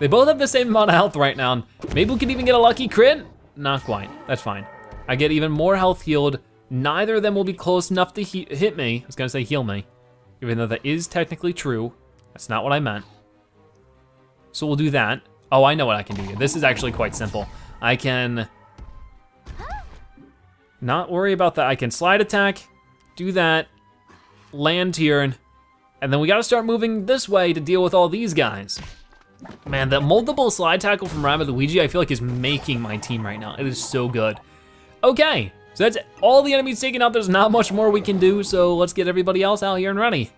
They both have the same amount of health right now. Maybe we could even get a lucky crit? Not quite, that's fine. I get even more health healed. Neither of them will be close enough to he hit me. I was gonna say heal me, even though that is technically true. That's not what I meant. So we'll do that. Oh, I know what I can do here. This is actually quite simple. I can not worry about that. I can slide attack, do that, land here, and and then we gotta start moving this way to deal with all these guys. Man, that multiple slide tackle from Rabbid Luigi, I feel like is making my team right now. It is so good. Okay, so that's all the enemies taken out. There's not much more we can do, so let's get everybody else out here and ready.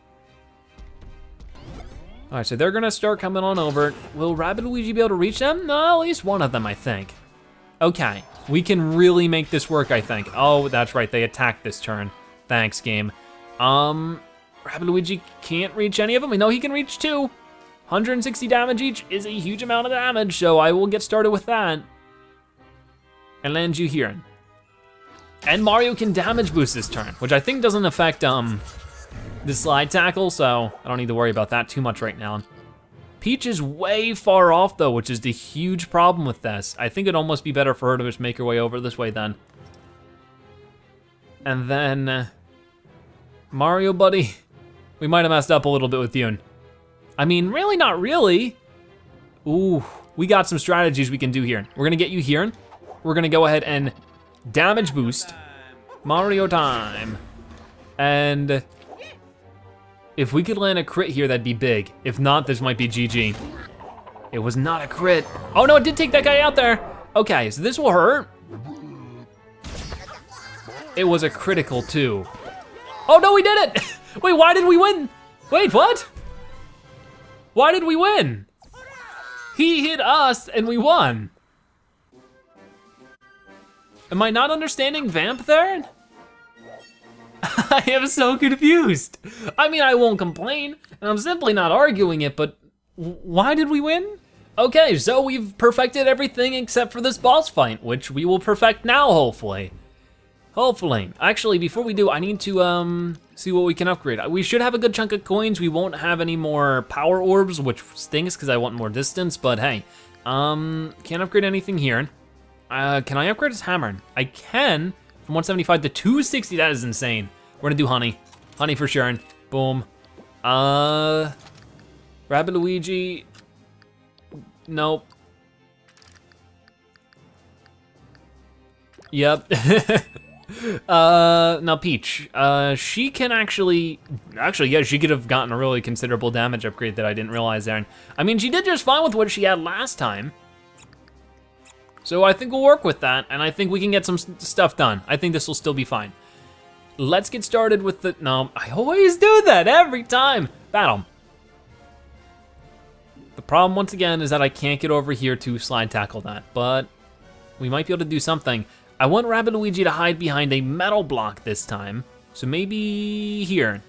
All right, so they're gonna start coming on over. Will Rabbid Luigi be able to reach them? No, at least one of them, I think. Okay, we can really make this work, I think. Oh, that's right, they attacked this turn. Thanks, game. Um, Rabbid Luigi can't reach any of them. We know he can reach two. 160 damage each is a huge amount of damage, so I will get started with that. And land you here. And Mario can damage boost this turn, which I think doesn't affect um the slide tackle, so I don't need to worry about that too much right now. Peach is way far off though, which is the huge problem with this. I think it'd almost be better for her to just make her way over this way then. And then, uh, Mario buddy, we might have messed up a little bit with you. I mean, really not really. Ooh, we got some strategies we can do here. We're gonna get you here. We're gonna go ahead and damage boost. Mario time. And if we could land a crit here, that'd be big. If not, this might be GG. It was not a crit. Oh no, it did take that guy out there. Okay, so this will hurt. It was a critical too. Oh no, we did it! Wait, why did we win? Wait, what? Why did we win? He hit us and we won. Am I not understanding Vamp there? I am so confused. I mean, I won't complain, and I'm simply not arguing it, but why did we win? Okay, so we've perfected everything except for this boss fight, which we will perfect now, hopefully. Hopefully. Actually, before we do, I need to um see what we can upgrade. We should have a good chunk of coins. We won't have any more power orbs, which stinks because I want more distance, but hey. Um, can't upgrade anything here. Uh, can I upgrade his hammer? I can, from 175 to 260, that is insane. We're gonna do honey. Honey for sure. Boom. Uh, Rabbid Luigi, nope. Yep. uh, now Peach, uh, she can actually, actually, yeah, she could have gotten a really considerable damage upgrade that I didn't realize there. I mean, she did just fine with what she had last time. So I think we'll work with that, and I think we can get some stuff done. I think this will still be fine. Let's get started with the, no, I always do that every time. Battle. The problem, once again, is that I can't get over here to slide tackle that, but we might be able to do something. I want Rabbid Luigi to hide behind a metal block this time, so maybe here.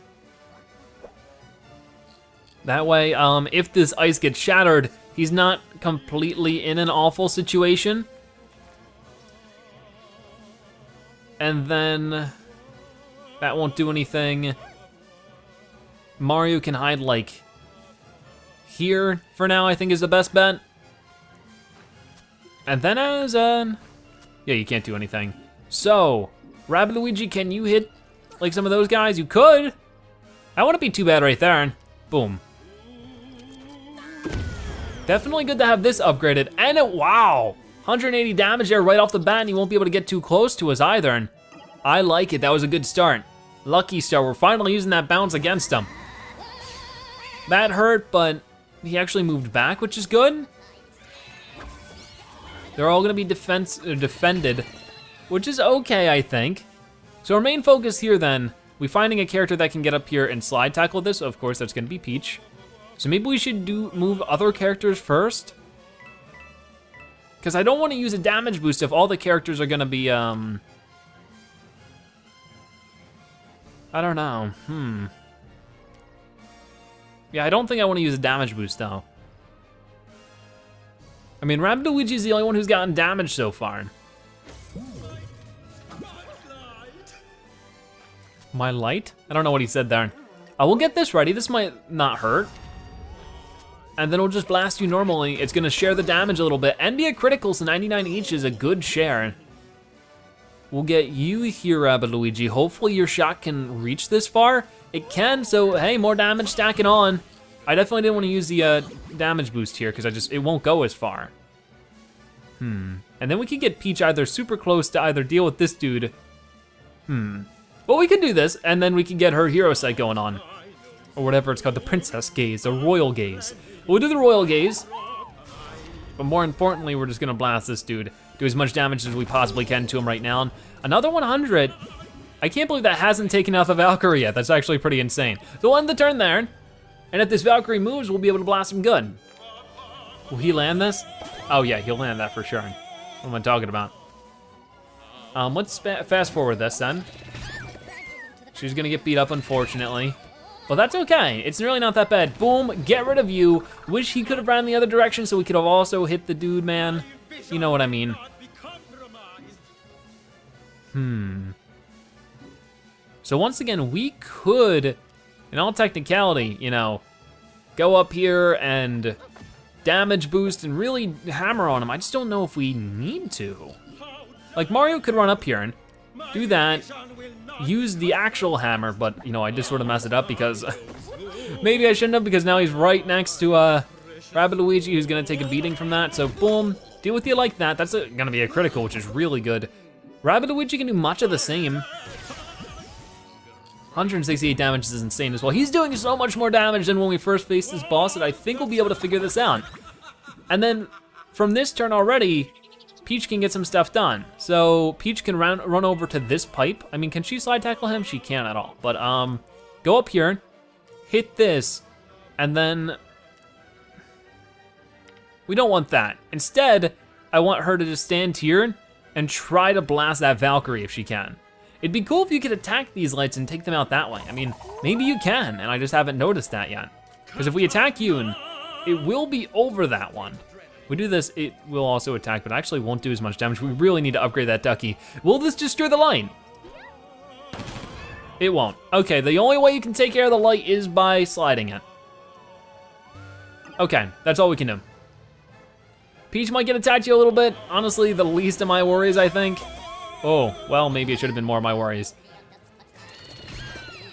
That way, um, if this ice gets shattered, he's not completely in an awful situation. And then that won't do anything. Mario can hide like here for now, I think is the best bet. And then as an, yeah, you can't do anything. So, Luigi, can you hit like some of those guys? You could. That wouldn't be too bad right there. Boom. Definitely good to have this upgraded. And it, wow, 180 damage there right off the bat and you won't be able to get too close to us either. And I like it, that was a good start. Lucky Star, we're finally using that bounce against him. That hurt, but he actually moved back, which is good. They're all gonna be defense uh, defended, which is okay, I think. So our main focus here then, we finding a character that can get up here and slide tackle this. Of course, that's gonna be Peach. So maybe we should do move other characters first. Because I don't want to use a damage boost if all the characters are gonna be, um... I don't know, hmm. Yeah, I don't think I want to use a damage boost though. I mean, Luigi's the only one who's gotten damage so far. My light? I don't know what he said there. I will get this ready. This might not hurt. and then it'll just blast you normally. It's gonna share the damage a little bit and be a critical, so 99 each is a good share. We'll get you here, Luigi. Hopefully your shot can reach this far. It can, so hey, more damage stacking on. I definitely didn't want to use the uh, damage boost here because I just, it won't go as far. Hmm, and then we could get Peach either super close to either deal with this dude. Hmm, well we can do this and then we can get her hero sight going on. Or whatever it's called, the princess gaze, the royal gaze. We'll do the royal gaze. But more importantly, we're just gonna blast this dude. Do as much damage as we possibly can to him right now. Another 100. I can't believe that hasn't taken out the Valkyrie yet. That's actually pretty insane. So we'll end the turn there. And if this Valkyrie moves, we'll be able to blast him good. Will he land this? Oh yeah, he'll land that for sure. What am I talking about? Um, let's fast forward this then. She's gonna get beat up, unfortunately. Well, that's okay. It's really not that bad. Boom, get rid of you. Wish he could have ran the other direction so we could have also hit the dude, man. You know what I mean. Hmm. So once again, we could, in all technicality, you know, go up here and damage boost and really hammer on him. I just don't know if we need to. Like Mario could run up here and do that, use the actual hammer, but you know, I just sort of mess it up because maybe I shouldn't have because now he's right next to uh, Rabbid Luigi who's gonna take a beating from that. So boom, deal with you like that. That's a, gonna be a critical, which is really good. Rabbid Luigi can do much of the same. 168 damage is insane as well. He's doing so much more damage than when we first faced this boss that I think we'll be able to figure this out. And then from this turn already, Peach can get some stuff done. So Peach can run, run over to this pipe. I mean, can she slide tackle him? She can't at all. But um, go up here, hit this, and then we don't want that. Instead, I want her to just stand here and try to blast that Valkyrie if she can. It'd be cool if you could attack these lights and take them out that way. I mean, maybe you can, and I just haven't noticed that yet. Because if we attack you, and it will be over that one. We do this, it will also attack, but actually won't do as much damage. We really need to upgrade that ducky. Will this destroy the light? It won't. Okay, the only way you can take care of the light is by sliding it. Okay, that's all we can do. Peach might get attacked you a little bit. Honestly, the least of my worries, I think. Oh, well, maybe it should have been more of my worries.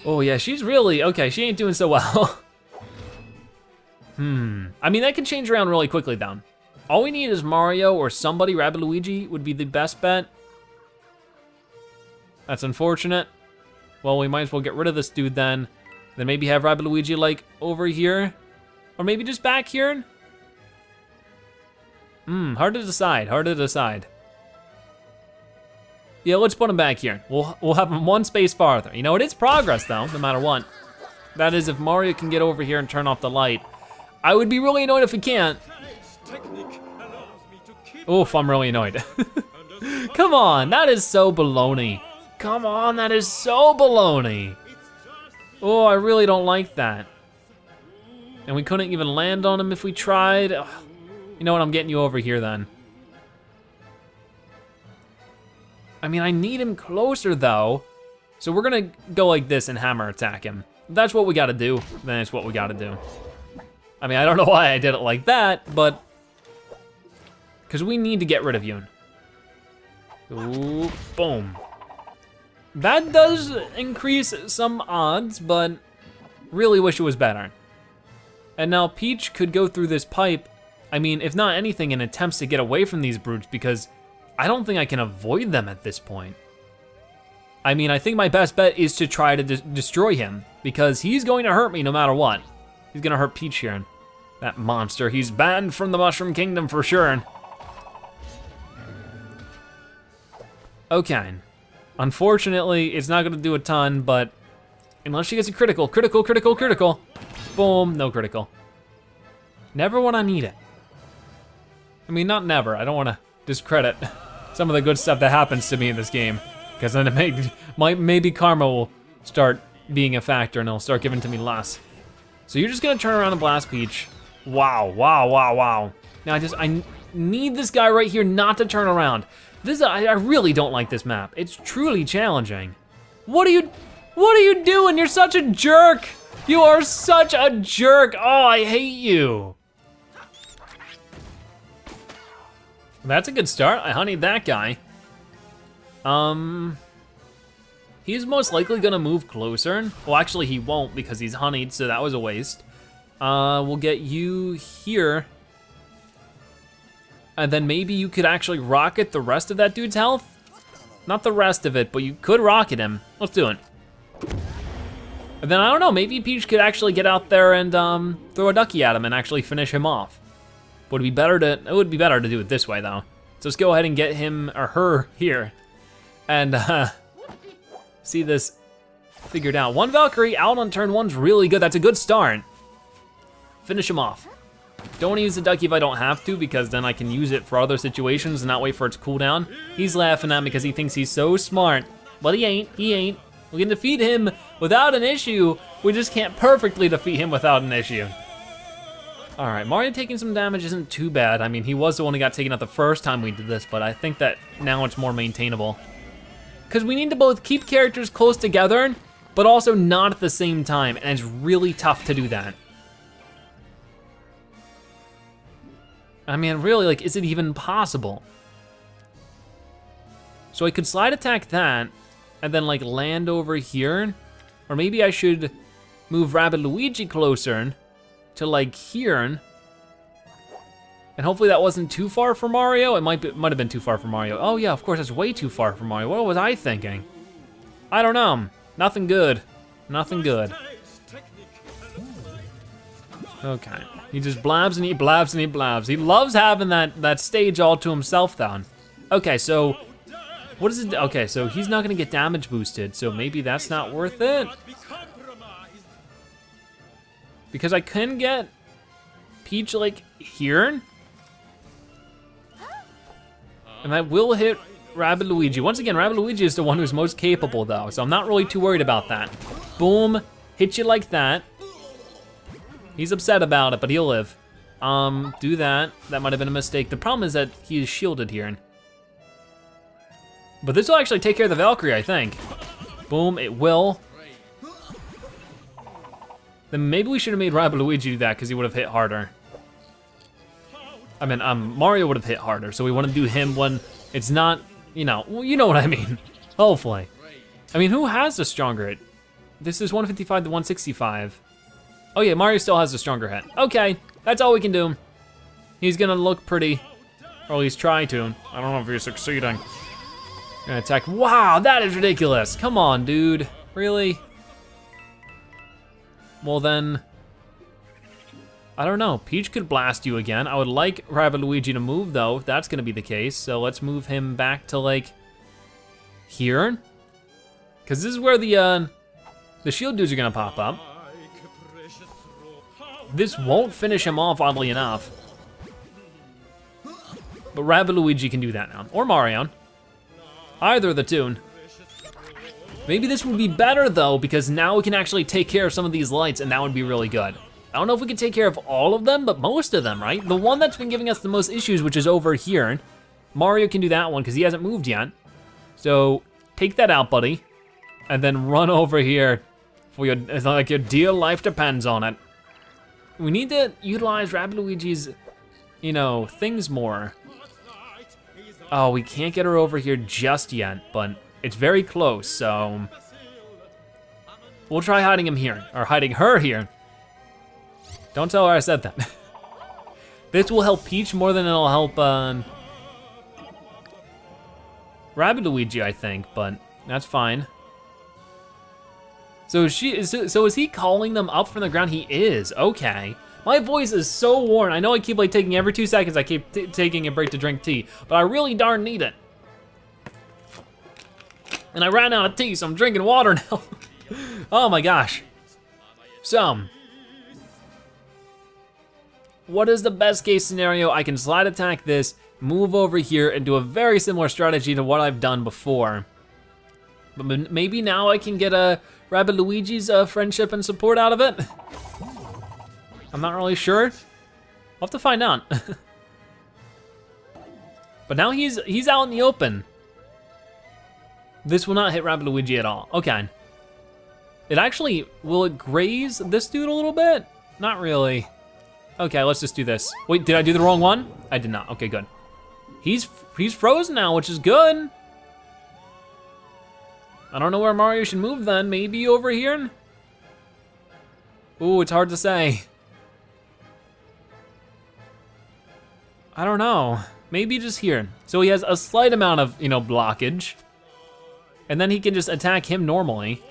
Oh yeah, she's really, okay, she ain't doing so well. hmm, I mean, that can change around really quickly though. All we need is Mario or somebody, Rabbid Luigi would be the best bet. That's unfortunate. Well, we might as well get rid of this dude then. Then maybe have Rabbid Luigi like over here. Or maybe just back here. Hmm, hard to decide, hard to decide. Yeah, let's put him back here. We'll, we'll have him one space farther. You know, it is progress though, no matter what. That is, if Mario can get over here and turn off the light. I would be really annoyed if he can't. Oof, I'm really annoyed. Come on, that is so baloney. Come on, that is so baloney. Oh, I really don't like that. And we couldn't even land on him if we tried. Ugh. You know what, I'm getting you over here then. I mean, I need him closer though. So we're gonna go like this and hammer attack him. That's what we gotta do, then it's what we gotta do. I mean, I don't know why I did it like that, but... Because we need to get rid of Yun. Ooh, boom. That does increase some odds, but really wish it was better. And now Peach could go through this pipe I mean, if not anything, in attempts to get away from these brutes because I don't think I can avoid them at this point. I mean, I think my best bet is to try to de destroy him because he's going to hurt me no matter what. He's gonna hurt Peach here. That monster, he's banned from the Mushroom Kingdom for sure. Okay. Unfortunately, it's not gonna do a ton, but unless she gets a critical, critical, critical, critical, boom, no critical. Never when I need it. I mean, not never. I don't want to discredit some of the good stuff that happens to me in this game, because then it may, might, maybe karma will start being a factor and it'll start giving to me less. So you're just gonna turn around and blast Peach. Wow, wow, wow, wow. Now I just, I need this guy right here not to turn around. This, I, I really don't like this map. It's truly challenging. What are you, what are you doing? You're such a jerk. You are such a jerk. Oh, I hate you. That's a good start. I honeyed that guy. Um, he's most likely gonna move closer. Well, actually he won't because he's honeyed, so that was a waste. Uh, we'll get you here. And then maybe you could actually rocket the rest of that dude's health? Not the rest of it, but you could rocket him. Let's do it. And then I don't know, maybe Peach could actually get out there and um, throw a ducky at him and actually finish him off. Would be better to, it would be better to do it this way though. So let's go ahead and get him or her here and uh, see this figured out. One Valkyrie out on turn one's really good. That's a good start. Finish him off. Don't wanna use the ducky if I don't have to because then I can use it for other situations and not wait for its cooldown. He's laughing at me because he thinks he's so smart, but he ain't, he ain't. We can defeat him without an issue. We just can't perfectly defeat him without an issue. All right, Mario taking some damage isn't too bad. I mean, he was the one who got taken out the first time we did this, but I think that now it's more maintainable. Because we need to both keep characters close together, but also not at the same time, and it's really tough to do that. I mean, really, like, is it even possible? So I could slide attack that, and then like land over here. Or maybe I should move Rabbid Luigi closer to like here. And hopefully that wasn't too far for Mario. It might, be, might have been too far for Mario. Oh yeah, of course, that's way too far for Mario. What was I thinking? I don't know. Nothing good. Nothing good. Okay. He just blabs and he blabs and he blabs. He loves having that, that stage all to himself down. Okay, so what is it? Okay, so he's not gonna get damage boosted, so maybe that's not worth it. Because I can get Peach like here. And that will hit Luigi. Once again, Luigi is the one who's most capable though, so I'm not really too worried about that. Boom, hit you like that. He's upset about it, but he'll live. Um, do that. That might have been a mistake. The problem is that he is shielded here. But this will actually take care of the Valkyrie, I think. Boom, it will. Then maybe we should have made Rabbid Luigi do that because he would have hit harder. I mean, um, Mario would have hit harder, so we want to do him when it's not, you know, well, you know what I mean. Hopefully. I mean, who has a stronger hit? This is 155 to 165. Oh yeah, Mario still has a stronger hit. Okay, that's all we can do. He's gonna look pretty, or at least try to. I don't know if he's succeeding. Gonna attack. Wow, that is ridiculous. Come on, dude. Really? Well then, I don't know. Peach could blast you again. I would like Luigi to move though, if that's gonna be the case. So let's move him back to like here. Cause this is where the uh, the shield dudes are gonna pop up. This won't finish him off, oddly enough. But Luigi can do that now, or Mario. Either the tune. Maybe this would be better though, because now we can actually take care of some of these lights and that would be really good. I don't know if we can take care of all of them, but most of them, right? The one that's been giving us the most issues, which is over here. Mario can do that one because he hasn't moved yet. So take that out, buddy. And then run over here for your, it's like your dear life depends on it. We need to utilize Rabbid Luigi's, you know, things more. Oh, we can't get her over here just yet, but it's very close, so. We'll try hiding him here, or hiding her here. Don't tell her I said that. this will help Peach more than it'll help um, Rabbid Luigi, I think, but that's fine. So she is so is he calling them up from the ground? He is. Okay. My voice is so worn. I know I keep like taking every two seconds, I keep taking a break to drink tea, but I really darn need it. And I ran out of tea, so I'm drinking water now. oh my gosh. So, what is the best case scenario? I can slide attack this, move over here, and do a very similar strategy to what I've done before. But maybe now I can get a Rabbid Luigi's uh, friendship and support out of it. I'm not really sure. I'll have to find out. but now he's he's out in the open. This will not hit Luigi at all. Okay. It actually, will it graze this dude a little bit? Not really. Okay, let's just do this. Wait, did I do the wrong one? I did not, okay, good. He's he's frozen now, which is good. I don't know where Mario should move then. Maybe over here? Ooh, it's hard to say. I don't know. Maybe just here. So he has a slight amount of, you know, blockage. And then he can just attack him normally.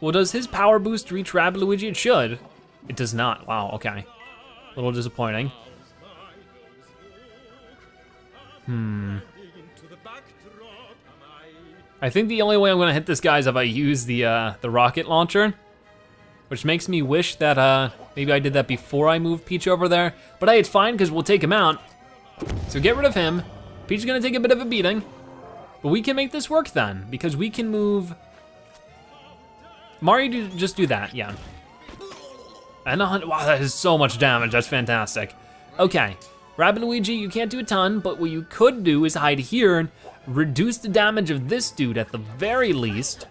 Well, does his power boost reach Rabbid Luigi? It should. It does not. Wow, okay. A little disappointing. Hmm. I think the only way I'm gonna hit this guy is if I use the uh, the rocket launcher, which makes me wish that uh, maybe I did that before I moved Peach over there. But hey, it's fine because we'll take him out. So get rid of him. Peach is gonna take a bit of a beating, but we can make this work then because we can move. Mario, just do that, yeah. And a hundred, wow, that is so much damage. That's fantastic. Okay, Rabbid Luigi, you can't do a ton, but what you could do is hide here and reduce the damage of this dude at the very least.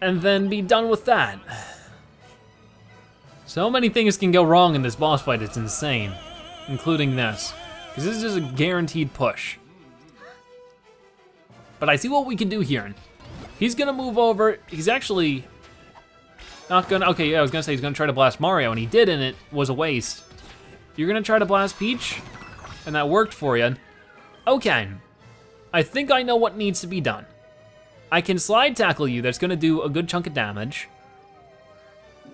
And then be done with that. So many things can go wrong in this boss fight, it's insane. Including this. Because this is a guaranteed push. But I see what we can do here. He's gonna move over, he's actually not gonna, okay, yeah, I was gonna say he's gonna try to blast Mario, and he did, and it was a waste. You're gonna try to blast Peach, and that worked for you. Okay, I think I know what needs to be done. I can slide tackle you, that's gonna do a good chunk of damage.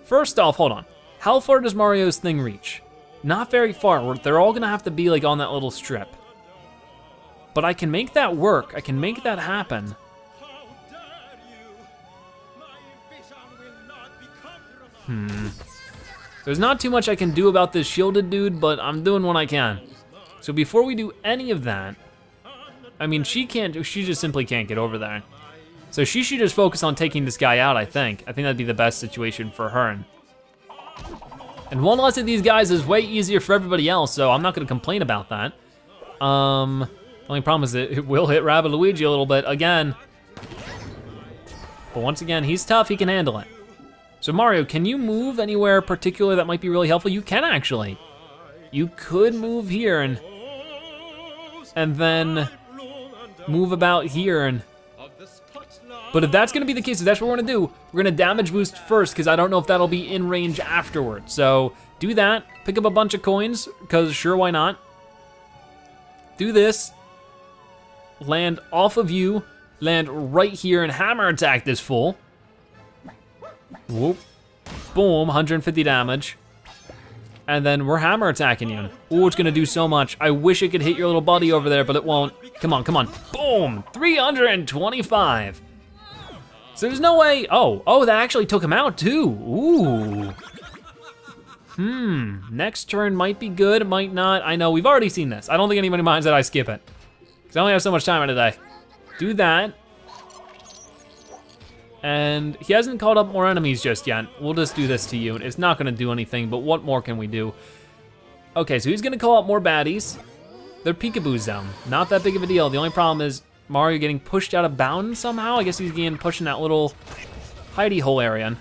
First off, hold on. How far does Mario's thing reach? Not very far, they're all gonna have to be like on that little strip. But I can make that work, I can make that happen. Hmm. There's not too much I can do about this shielded dude, but I'm doing what I can. So before we do any of that, I mean, she can't, she just simply can't get over there. So she should just focus on taking this guy out, I think. I think that'd be the best situation for her. And one less of these guys is way easier for everybody else, so I'm not gonna complain about that. Um, only problem is it will hit Rabbid Luigi a little bit again. But once again, he's tough, he can handle it. So Mario, can you move anywhere particular that might be really helpful? You can actually. You could move here and and then move about here and but if that's gonna be the case, if that's what we're gonna do, we're gonna damage boost first because I don't know if that'll be in range afterwards. So do that, pick up a bunch of coins, because sure, why not? Do this, land off of you, land right here and hammer attack this fool. Whoop. Boom, 150 damage. And then we're hammer attacking you. Oh, it's gonna do so much. I wish it could hit your little buddy over there, but it won't. Come on, come on. Boom, 325. So there's no way, oh, oh, that actually took him out too. Ooh. Hmm, next turn might be good, might not. I know, we've already seen this. I don't think anybody minds that I skip it. Because I only have so much time today. Do that. And he hasn't called up more enemies just yet. We'll just do this to you. It's not gonna do anything, but what more can we do? Okay, so he's gonna call up more baddies. They're peekaboos down. Not that big of a deal. The only problem is Mario getting pushed out of bounds somehow. I guess he's getting pushed in that little hidey hole area.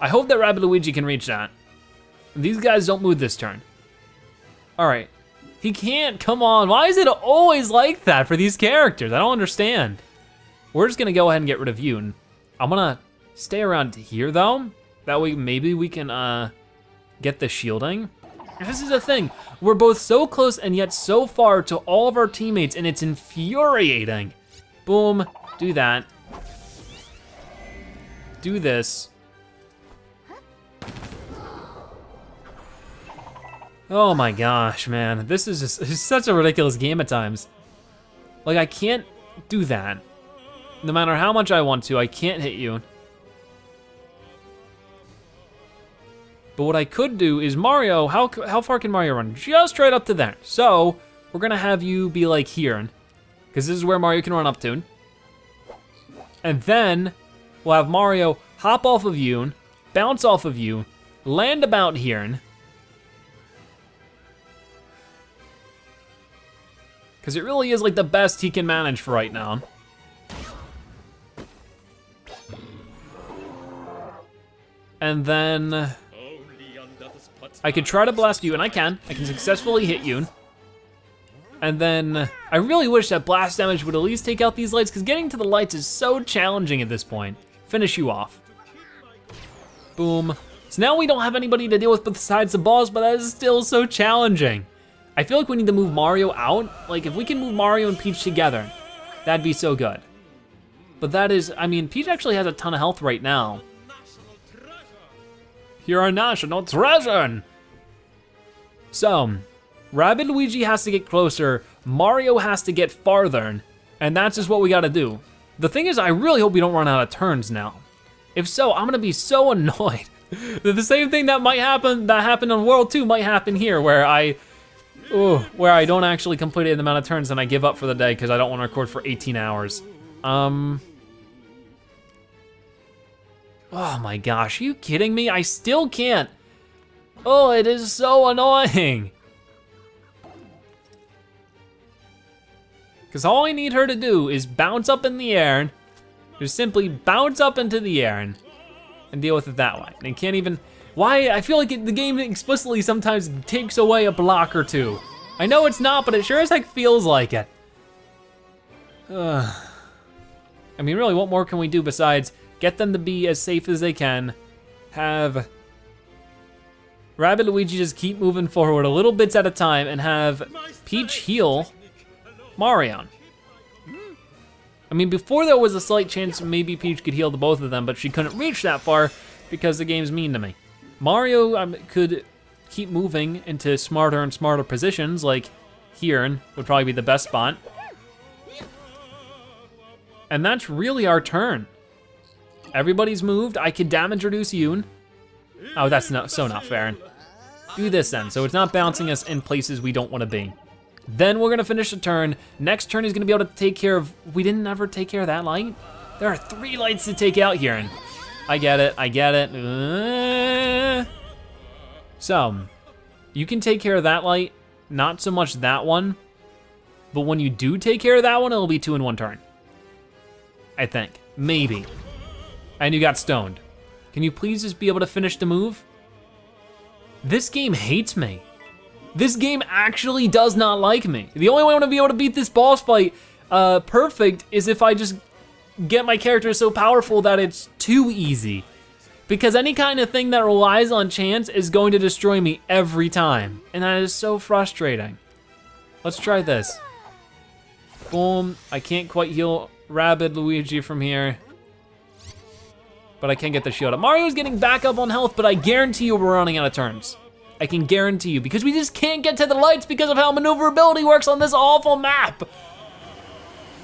I hope that Rabbid Luigi can reach that. These guys don't move this turn. All right, he can't, come on. Why is it always like that for these characters? I don't understand. We're just gonna go ahead and get rid of you. And I'm gonna stay around here though. That way maybe we can uh, get the shielding. This is the thing, we're both so close and yet so far to all of our teammates and it's infuriating. Boom, do that. Do this. Oh my gosh, man. This is just it's such a ridiculous game at times. Like I can't do that. No matter how much I want to, I can't hit you. But what I could do is Mario, how, how far can Mario run? Just right up to there. So we're gonna have you be like here, because this is where Mario can run up to. And then we'll have Mario hop off of you, bounce off of you, land about here. Because it really is like the best he can manage for right now. And then I could try to blast you, and I can. I can successfully hit you. And then I really wish that blast damage would at least take out these lights because getting to the lights is so challenging at this point. Finish you off. Boom. So now we don't have anybody to deal with besides the boss, but that is still so challenging. I feel like we need to move Mario out. Like if we can move Mario and Peach together, that'd be so good. But that is, I mean, Peach actually has a ton of health right now. You're our national treasure. So, Rabbid Luigi has to get closer, Mario has to get farther, and that's just what we gotta do. The thing is, I really hope we don't run out of turns now. If so, I'm gonna be so annoyed. the same thing that might happen, that happened on World 2 might happen here, where I, ooh, where I don't actually complete the amount of turns and I give up for the day because I don't wanna record for 18 hours. Um, oh my gosh, you kidding me? I still can't. Oh, it is so annoying. Because all I need her to do is bounce up in the air, and just simply bounce up into the air and, and deal with it that way. And can't even, why, I feel like it, the game explicitly sometimes takes away a block or two. I know it's not, but it sure as heck feels like it. I mean, really, what more can we do besides get them to be as safe as they can, have Rabbid Luigi just keep moving forward a little bits at a time, and have Peach heal Mario. I mean, before there was a slight chance maybe Peach could heal the both of them, but she couldn't reach that far because the game's mean to me. Mario um, could keep moving into smarter and smarter positions, like here would probably be the best spot. And that's really our turn. Everybody's moved, I can damage reduce Yoon. Oh, that's not, so not fair. Do this then, so it's not bouncing us in places we don't wanna be. Then we're gonna finish the turn. Next turn he's gonna be able to take care of, we didn't ever take care of that light? There are three lights to take out here. And I get it, I get it. Uh, so, you can take care of that light, not so much that one, but when you do take care of that one, it'll be two in one turn. I think, maybe. And you got stoned. Can you please just be able to finish the move? This game hates me. This game actually does not like me. The only way I'm gonna be able to beat this boss fight uh, perfect is if I just get my character so powerful that it's too easy. Because any kind of thing that relies on chance is going to destroy me every time. And that is so frustrating. Let's try this. Boom, I can't quite heal Rabbid Luigi from here. But I can't get the shield up. Mario's getting back up on health, but I guarantee you we're running out of turns. I can guarantee you, because we just can't get to the lights because of how maneuverability works on this awful map.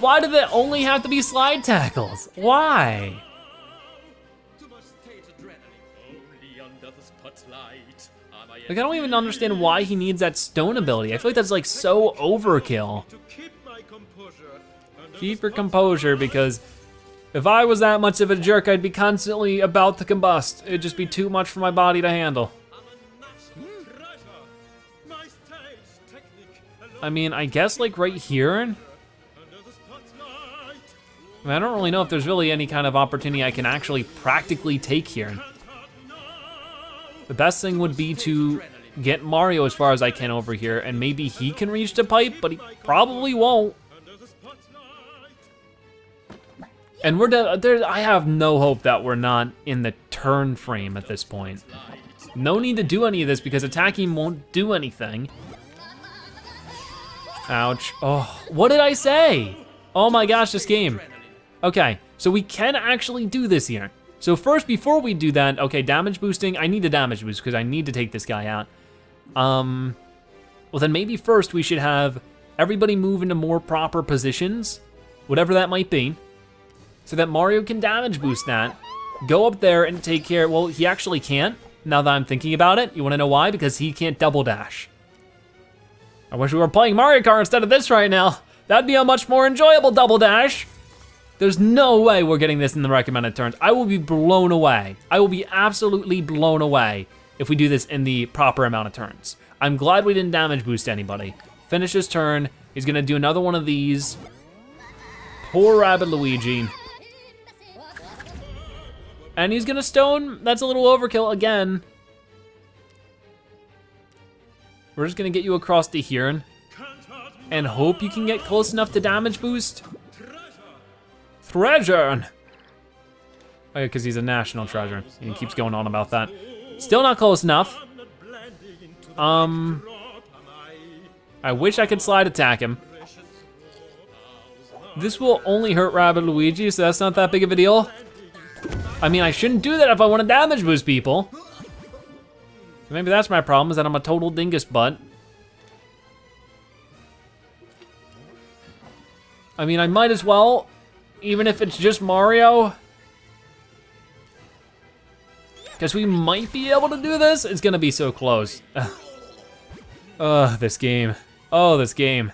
Why do they only have to be slide tackles? Why? Like, I don't even understand why he needs that stone ability. I feel like that's like so overkill. Keep your composure because if I was that much of a jerk, I'd be constantly about to combust. It'd just be too much for my body to handle. I mean, I guess like right here. I, mean, I don't really know if there's really any kind of opportunity I can actually practically take here. The best thing would be to get Mario as far as I can over here, and maybe he can reach the pipe, but he probably won't. And we're there. I have no hope that we're not in the turn frame at this point. No need to do any of this because attacking won't do anything. Ouch. Oh, what did I say? Oh my gosh, this game. Okay, so we can actually do this here. So first, before we do that, okay, damage boosting, I need a damage boost because I need to take this guy out. Um, well then maybe first we should have everybody move into more proper positions, whatever that might be, so that Mario can damage boost that, go up there and take care, well, he actually can't, now that I'm thinking about it. You wanna know why? Because he can't double dash. I wish we were playing Mario Kart instead of this right now. That'd be a much more enjoyable double dash. There's no way we're getting this in the recommended turns. I will be blown away. I will be absolutely blown away if we do this in the proper amount of turns. I'm glad we didn't damage boost anybody. Finish his turn. He's gonna do another one of these. Poor Rabbid Luigi. And he's gonna stone. That's a little overkill again. We're just gonna get you across to here and hope you can get close enough to damage boost. Treasure! Oh, yeah, because he's a national treasure. He keeps going on about that. Still not close enough. Um, I wish I could slide attack him. This will only hurt Rabbid Luigi, so that's not that big of a deal. I mean, I shouldn't do that if I want to damage boost people. Maybe that's my problem, is that I'm a total dingus butt. I mean, I might as well, even if it's just Mario. Because we might be able to do this. It's gonna be so close. Ugh, this game. Oh, this game.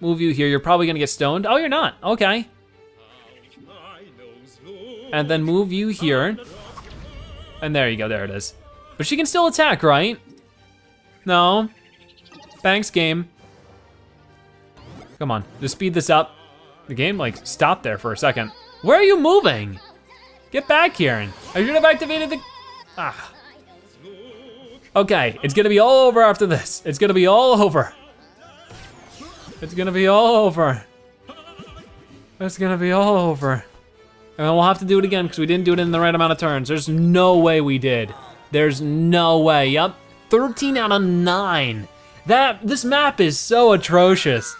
Move you here, you're probably gonna get stoned. Oh, you're not, okay. And then move you here. And there you go, there it is. But she can still attack, right? No. Thanks, game. Come on, just speed this up. The game like stopped there for a second. Where are you moving? Get back here. I should have activated the, ah. Okay, it's gonna be all over after this. It's gonna be all over. It's gonna be all over. It's gonna be all over. And then we'll have to do it again because we didn't do it in the right amount of turns. There's no way we did. There's no way, yep. 13 out of nine. That, this map is so atrocious.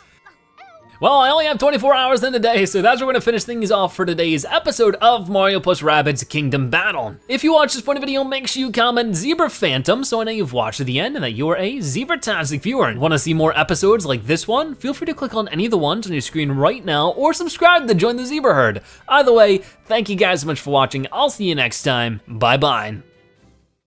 Well, I only have 24 hours in the day, so that's where we're gonna finish things off for today's episode of Mario plus Rabbids Kingdom Battle. If you watch this point of video, make sure you comment Zebra Phantom so I know you've watched to the end and that you're a Zebra-tastic viewer. And wanna see more episodes like this one? Feel free to click on any of the ones on your screen right now or subscribe to join the Zebra Herd. Either way, thank you guys so much for watching. I'll see you next time. Bye-bye.